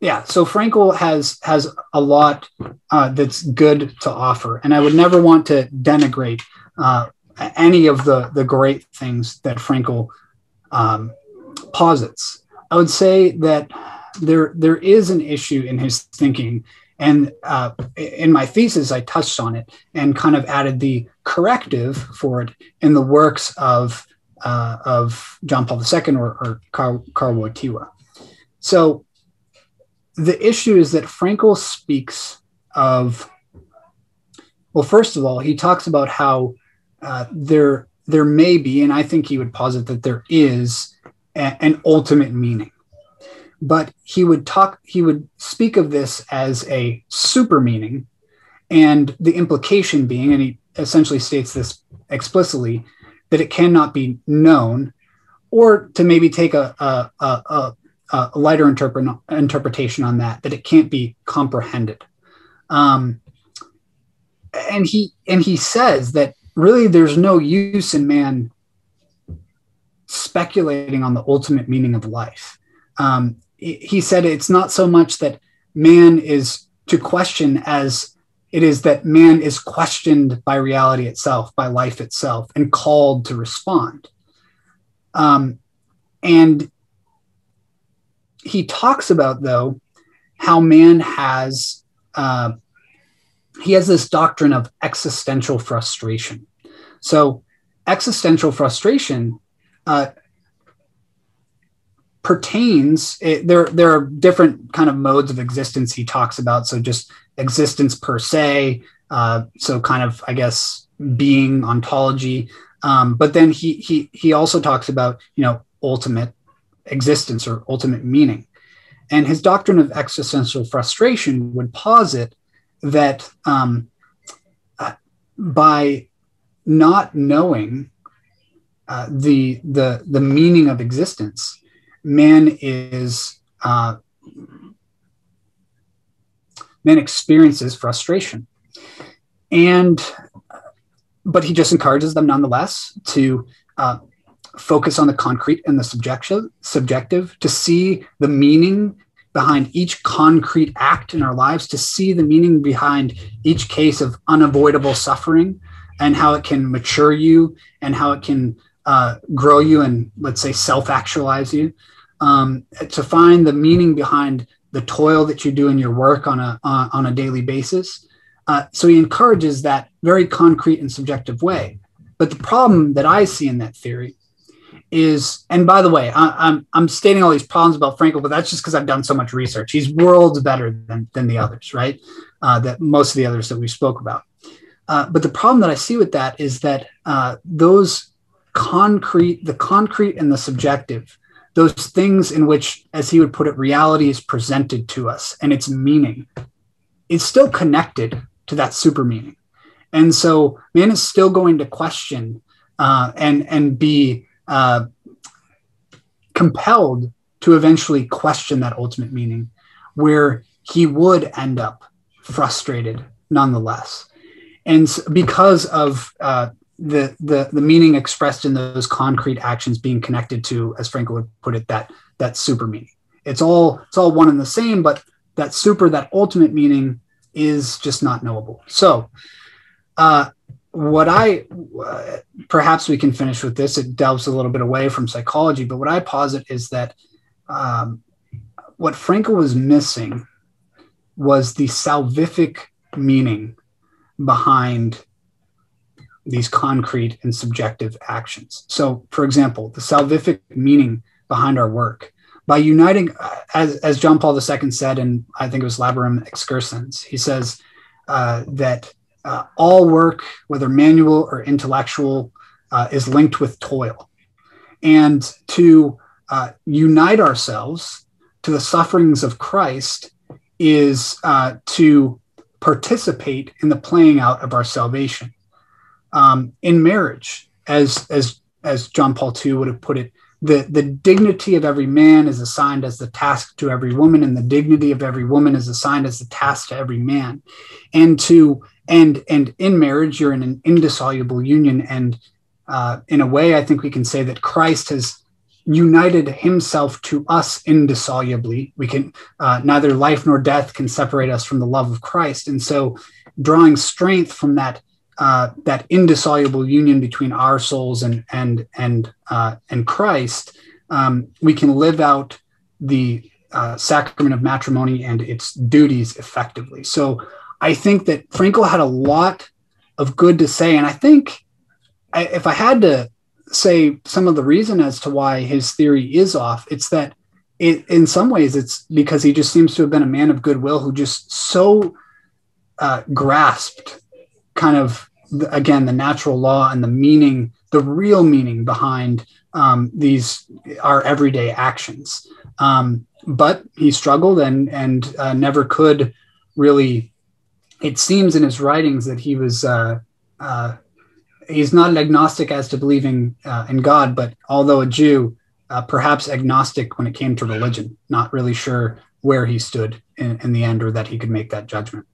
yeah, so frankl has has a lot uh, that's good to offer, and I would never want to denigrate any of the the great things that frankl um, posits. I would say that there there is an issue in his thinking, and uh, in my thesis I touched on it and kind of added the corrective for it in the works of uh, of John Paul II or, or Karl, Karl Wojtyła. So the issue is that Frankl speaks of well, first of all, he talks about how uh, there there may be, and I think he would posit that there is a, an ultimate meaning. But he would talk, he would speak of this as a super meaning, and the implication being, and he essentially states this explicitly, that it cannot be known or to maybe take a, a, a, a lighter interpret, interpretation on that, that it can't be comprehended. Um, and he and he says that really there's no use in man speculating on the ultimate meaning of life. Um, he said it's not so much that man is to question as it is that man is questioned by reality itself, by life itself, and called to respond. Um, and he talks about, though, how man has uh, he has this doctrine of existential frustration. So, existential frustration uh, pertains. It, there, there are different kind of modes of existence he talks about. So, just existence per se. Uh, so, kind of, I guess, being ontology. Um, but then he he he also talks about you know ultimate existence or ultimate meaning. And his doctrine of existential frustration would posit that um, uh, by not knowing uh, the the the meaning of existence, man is uh, man experiences frustration, and but he just encourages them nonetheless to uh, focus on the concrete and the subjective subjective to see the meaning behind each concrete act in our lives, to see the meaning behind each case of unavoidable suffering and how it can mature you and how it can uh, grow you and, let's say, self actualize you. Um, to find the meaning behind the toil that you do in your work on a, uh, on a daily basis. Uh, so he encourages that very concrete and subjective way. But the problem that I see in that theory is, and by the way, I, am I'm, I'm stating all these problems about Frankl, but that's just because I've done so much research. He's worlds better than than the others, right? Uh, that most of the others that we spoke about. Uh, but the problem that I see with that is that uh, those concrete, the concrete and the subjective, those things in which, as he would put it, reality is presented to us and its meaning, is still connected to that super meaning. And so man is still going to question uh, and and be uh, compelled to eventually question that ultimate meaning, where he would end up frustrated nonetheless. And because of uh, the, the, the meaning expressed in those concrete actions being connected to, as Frankl would put it, that, that super meaning. It's all, it's all one and the same, but that super, that ultimate meaning is just not knowable. So, uh, what I uh, perhaps we can finish with this. It delves a little bit away from psychology, but what I posit is that um, what Frankl was missing was the salvific meaning behind these concrete and subjective actions. So, for example, the salvific meaning behind our work by uniting, as, as John Paul II said, and I think it was Laborem Exercens, he says uh, that uh, all work, whether manual or intellectual, uh, is linked with toil. And to uh, unite ourselves to the sufferings of Christ is uh, to participate in the playing out of our salvation. Um, in marriage, as, as, as John Paul II would have put it, the, the dignity of every man is assigned as the task to every woman, and the dignity of every woman is assigned as the task to every man. And to and and in marriage you're in an indissoluble union. And uh, in a way i think we can say that christ has united himself to us indissolubly. We can uh, neither life nor death can separate us from the love of christ. And so drawing strength from that uh, that indissoluble union between our souls and and and uh, and christ um, we can live out the uh, sacrament of matrimony and its duties effectively. So I think that Frankl had a lot of good to say. And I think I, if I had to say some of the reason as to why his theory is off, it's that it, in some ways it's because he just seems to have been a man of goodwill who just so uh, grasped kind of, again, the natural law and the meaning, the real meaning behind um, these, our everyday actions. Um, but he struggled and, and uh, never could really it seems in his writings that he was uh, uh, he's not an agnostic as to believing uh, in God, but although a Jew, uh, perhaps agnostic when it came to religion, not really sure where he stood in, in the end or that he could make that judgment.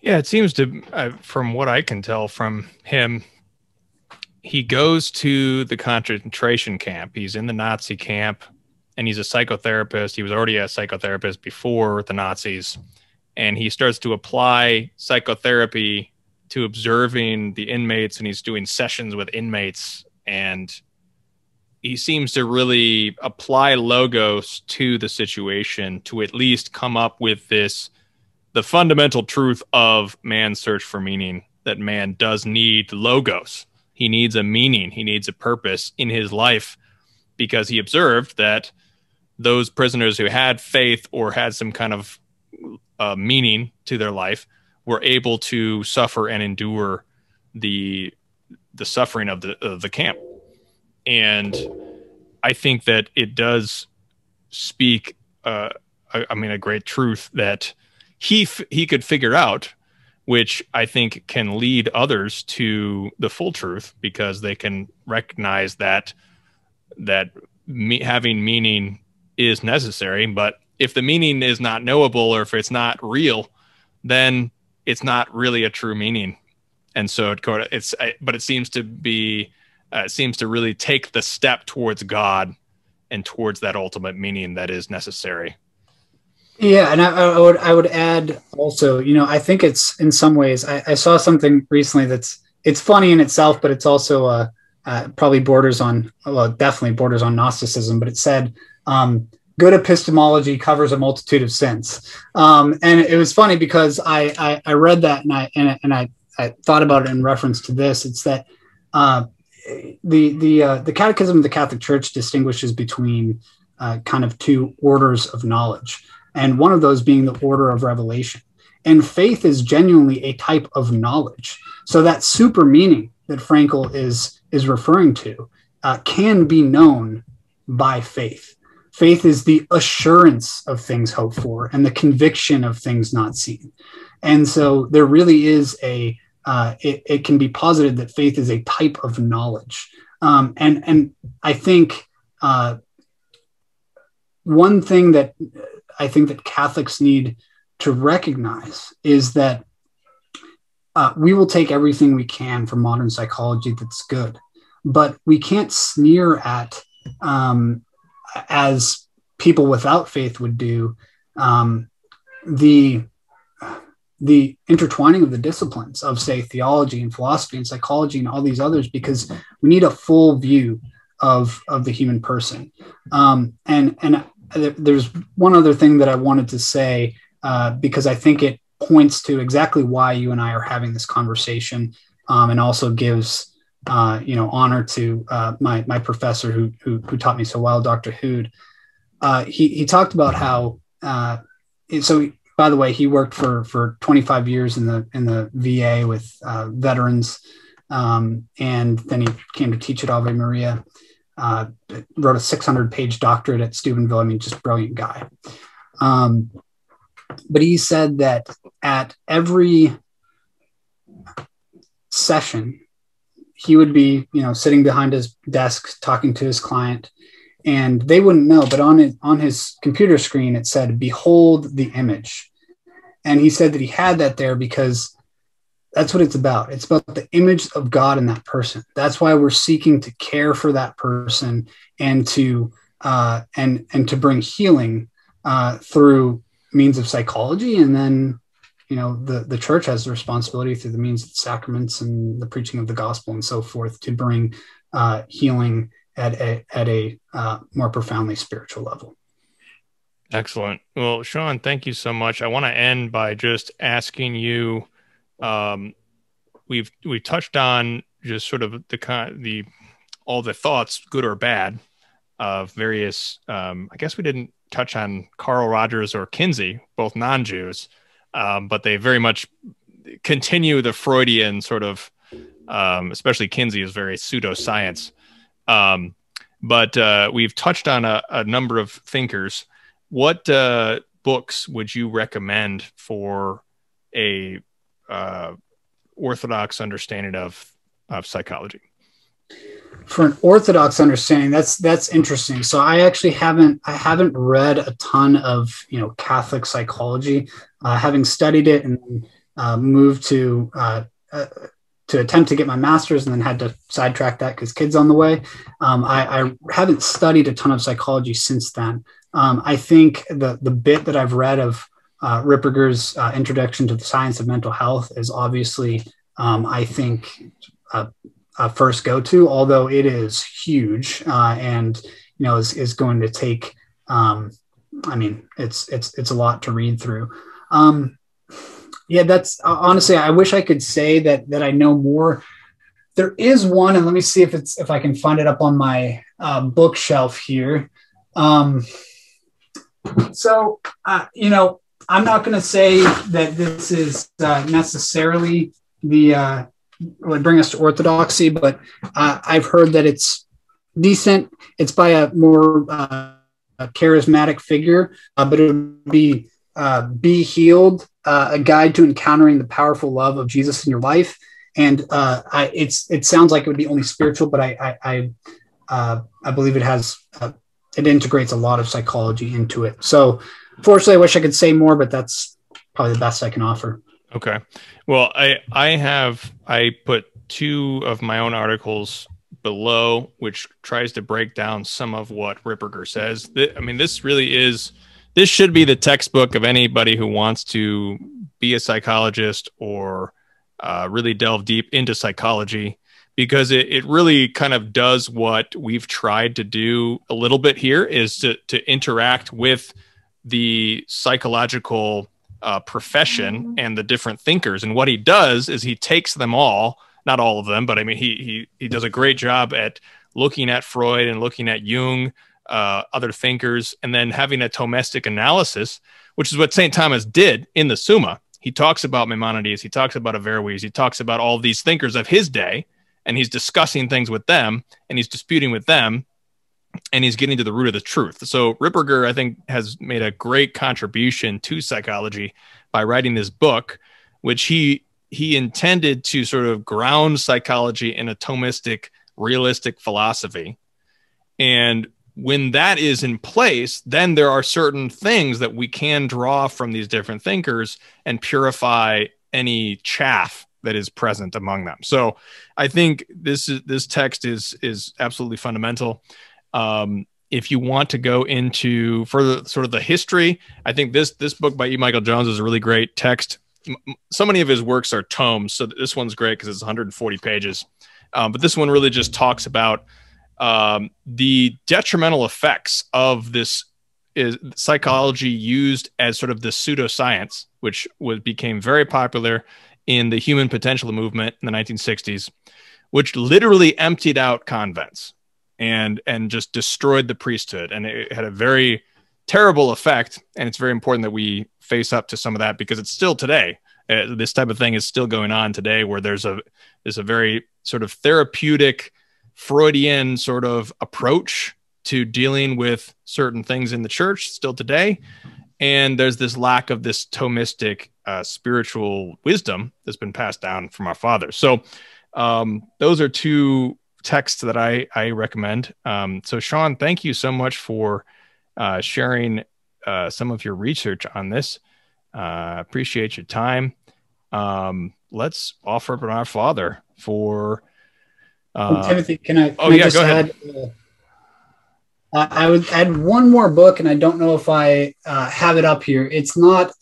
Yeah, it seems to, uh, from what I can tell from him, he goes to the concentration camp. He's in the Nazi camp and he's a psychotherapist. He was already a psychotherapist before the Nazis. And he starts to apply psychotherapy to observing the inmates and he's doing sessions with inmates. And he seems to really apply logos to the situation to at least come up with this the fundamental truth of man's search for meaning that man does need logos he needs a meaning, he needs a purpose in his life because he observed that those prisoners who had faith or had some kind of uh, meaning to their life were able to suffer and endure the the suffering of the of the camp. And I think that it does speak uh, I, I mean a great truth that he f- he could figure out which I think can lead others to the full truth because they can recognize that that me, having meaning is necessary. But if the meaning is not knowable or if it's not real, then it's not really a true meaning. And so it, it's, but it seems to be, uh, it seems to really take the step towards God and towards that ultimate meaning that is necessary. Yeah, and I, I, would I would add also, you know, I think it's in some ways I, I saw something recently that's it's funny in itself, but it's also uh, uh, probably borders on well, definitely borders on Gnosticism. But it said um, good epistemology covers a multitude of sins, um, and it was funny because I, I, I read that and I and, and I, I thought about it in reference to this. It's that uh, the the uh, the Catechism of the Catholic Church distinguishes between uh, kind of two orders of knowledge and one of those being the order of revelation. And faith is genuinely a type of knowledge. So that super meaning that Frankl is is referring to uh, can be known by faith. Faith is the assurance of things hoped for and the conviction of things not seen. And so there really is a uh, it, it, can be posited that faith is a type of knowledge. Um, and and I think uh, one thing that I think that Catholics need to recognize is that uh, we will take everything we can from modern psychology that's good, but we can't sneer at, um, as people without faith would do, um, the the intertwining of the disciplines of say theology and philosophy and psychology and all these others because we need a full view of of the human person. Um, and and there's one other thing that I wanted to say uh, because I think it points to exactly why you and I are having this conversation, um, and also gives uh, you know honor to uh, my my professor who, who, who taught me so well, Dr. Hood. Uh, he he talked about how uh, so. By the way, he worked for for 25 years in the in the VA with uh, veterans, um, and then he came to teach at Ave Maria wrote a 600 page doctorate at Steubenville. I mean, just brilliant guy. Um, but he said that at every session, he would be, you know, sitting behind his desk talking to his client, and they wouldn't know, but on his, on his computer screen it said, "Behold the image," and he said that he had that there because that's what it's about. It's about the image of God in that person. That's why we're seeking to care for that person and to uh, and and to bring healing uh, through means of psychology, and then you know the the church has the responsibility through the means of the sacraments and the preaching of the gospel and so forth to bring uh, healing at a at a uh, more profoundly spiritual level. Excellent. Well, Sean, thank you so much. I want to end by just asking you um, we've we touched on just sort of the kind the all the thoughts, good or bad, of various. Um, I guess we didn't touch on Carl Rogers or Kinsey, both non-Jews, um, but they very much continue the Freudian sort of, um, especially Kinsey is very pseudoscience. Um, but uh, we've touched on a, a, number of thinkers. What uh, books would you recommend for a uh, orthodox understanding of of psychology? for an orthodox understanding that's that's interesting so i actually haven't i haven't read a ton of you know catholic psychology uh, having studied it and uh, moved to uh, uh to attempt to get my master's and then had to sidetrack that because kids on the way um, I, I, haven't studied a ton of psychology since then um, i think the the bit that i've read of uh, ripperger's uh, introduction to the science of mental health is obviously um, i think a first go to, although it is huge uh, and you know is, is going to take. Um, I mean, it's it's it's a lot to read through. Um, yeah, that's uh, honestly, I wish I could say that that I know more. There is one, and let me see if it's if I can find it up on my uh, bookshelf here. Um, so, uh, you know, I'm not going to say that this is uh, necessarily the uh, would bring us to orthodoxy, but uh, I've heard that it's decent. It's by a more uh, charismatic figure, uh, but it would be uh, "Be Healed: uh, A Guide to Encountering the Powerful Love of Jesus in Your Life." And uh, I, it's it sounds like it would be only spiritual, but I I I, I believe it has it integrates a lot of psychology into it. So, fortunately, I wish I could say more, but that's probably the best I can offer. Okay. Well, I I have I put two of my own articles below, which tries to break down some of what Ripperger says. I mean, this really is this should be the textbook of anybody who wants to be a psychologist or uh, really delve deep into psychology because it, it really kind of does what we've tried to do a little bit here is to, to interact with the psychological uh, profession mm-hmm. and the different thinkers. And what he does is he takes them all, not all of them, but I mean, he he he does a great job at looking at Freud and looking at Jung, uh, other thinkers, and then having a Thomistic analysis, which is what St. Thomas did in the Summa. He talks about Maimonides, he talks about Averroes, he talks about all these thinkers of his day, and he's discussing things with them and he's disputing with them and he's getting to the root of the truth. So Ripperger, I think, has made a great contribution to psychology by writing this book, which he he intended to sort of ground psychology in a Thomistic, realistic philosophy. And when that is in place, then there are certain things that we can draw from these different thinkers and purify any chaff that is present among them. So I think this is this text is is absolutely fundamental. Um, if you want to go into further sort of the history, I think this this book by E. Michael Jones is a really great text. So many of his works are tomes, so this one's great because it's 140 pages. Um, but this one really just talks about um, the detrimental effects of this is psychology used as sort of the pseudoscience, which was became very popular in the human potential movement in the 1960s, which literally emptied out convents and and just destroyed the priesthood. And it had a very terrible effect. And it's very important that we face up to some of that because it's still today. Uh, this type of thing is still going on today where there's a there's a very sort of therapeutic freudian sort of approach to dealing with certain things in the church still today and there's this lack of this thomistic uh, spiritual wisdom that's been passed down from our fathers so um, those are two texts that I, I recommend. Um, so, Sean, thank you so much for uh, sharing uh, some of your research on this. Uh, appreciate your time. Um, let's offer up our Father for. Uh, Timothy, can I? Can oh, I yeah, go ahead. Add, uh, I would add one more book, and I don't know if I uh, have it up here. It's not.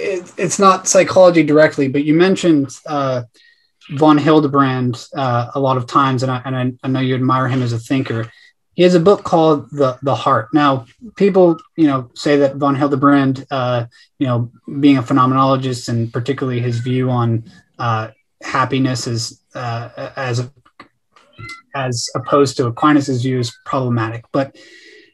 It, it's not psychology directly, but you mentioned von Hildebrand uh, a lot of times, and, I, and I, I, know you admire him as a thinker. He has a book called the the Heart. Now, people you know say that von Hildebrand, uh, you know, being a phenomenologist and particularly his view on uh, happiness is uh, as as opposed to Aquinas's view is problematic, but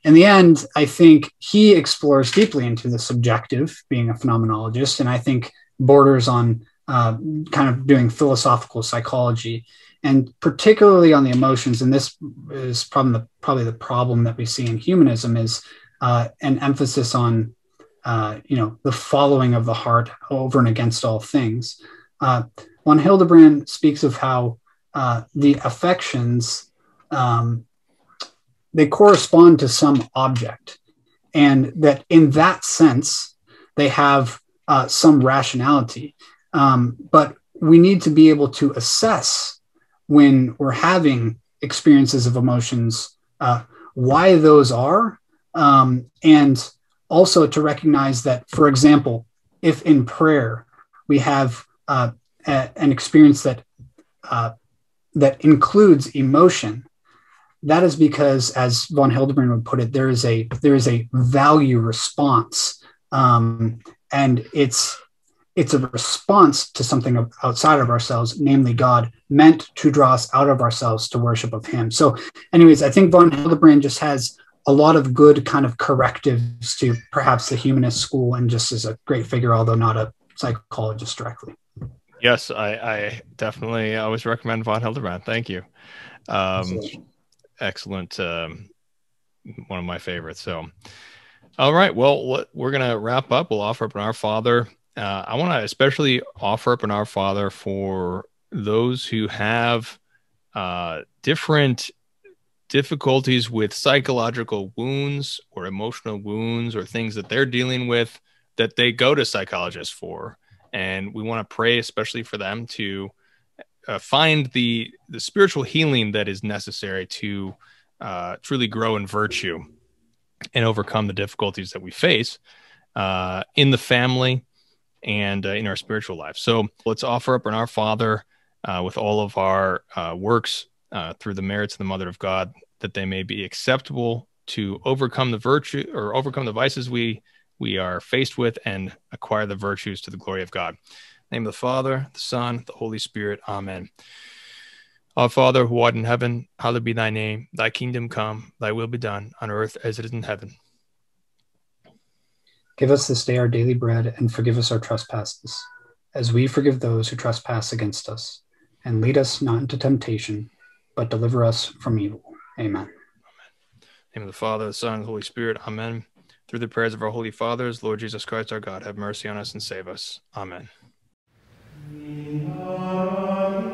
in the end, I think he explores deeply into the subjective, being a phenomenologist, and I think borders on uh, kind of doing philosophical psychology. And particularly on the emotions and this is probably the, probably the problem that we see in humanism is uh, an emphasis on uh, you know the following of the heart over and against all things von hildebrand speaks of how uh, the affections um, they correspond to some object, and that in that sense they have uh, some rationality. Um, but we need to be able to assess when we're having experiences of emotions uh, why those are, um, and also to recognize that, for example, if in prayer we have uh, an experience that uh, that includes emotion, that is because, as von Hildebrand would put it, there is a there is a value response, um, and it's it's a response to something outside of ourselves, namely God, meant to draw us out of ourselves to worship of Him. So, anyways, I think von Hildebrand just has a lot of good kind of correctives to perhaps the humanist school, and just is a great figure, although not a psychologist directly. Yes, I, I definitely always recommend von Hildebrand. Thank you. Um, excellent. Um, one of my favorites. So, all right. Well, we're going to wrap up. We'll offer up an Our Father. Uh, I want to especially offer up an Our Father for those who have uh, different difficulties with psychological wounds or emotional wounds or things that they're dealing with that they go to psychologists for and we want to pray especially for them to uh, find the the spiritual healing that is necessary to uh, truly grow in virtue and overcome the difficulties that we face uh, in the family and uh, in our spiritual life. So let's offer up in our Father uh, with all of our uh, works through the merits of the Mother of God that they may be acceptable to overcome the virtue or overcome the vices we we are faced with and acquire the virtues to the glory of God. name of the Father, the Son, the Holy Spirit. Amen. Our Father who art in heaven, hallowed be thy name. Thy kingdom come, thy will be done on earth as it is in heaven. Give us this day our daily bread and forgive us our trespasses, as we forgive those who trespass against us. And lead us not into temptation, but deliver us from evil. Amen. Amen. name of the Father, the Son, and the Holy Spirit. Amen. Through the prayers of our holy fathers, Lord Jesus Christ, our God, have mercy on us and save us. Amen. Amen.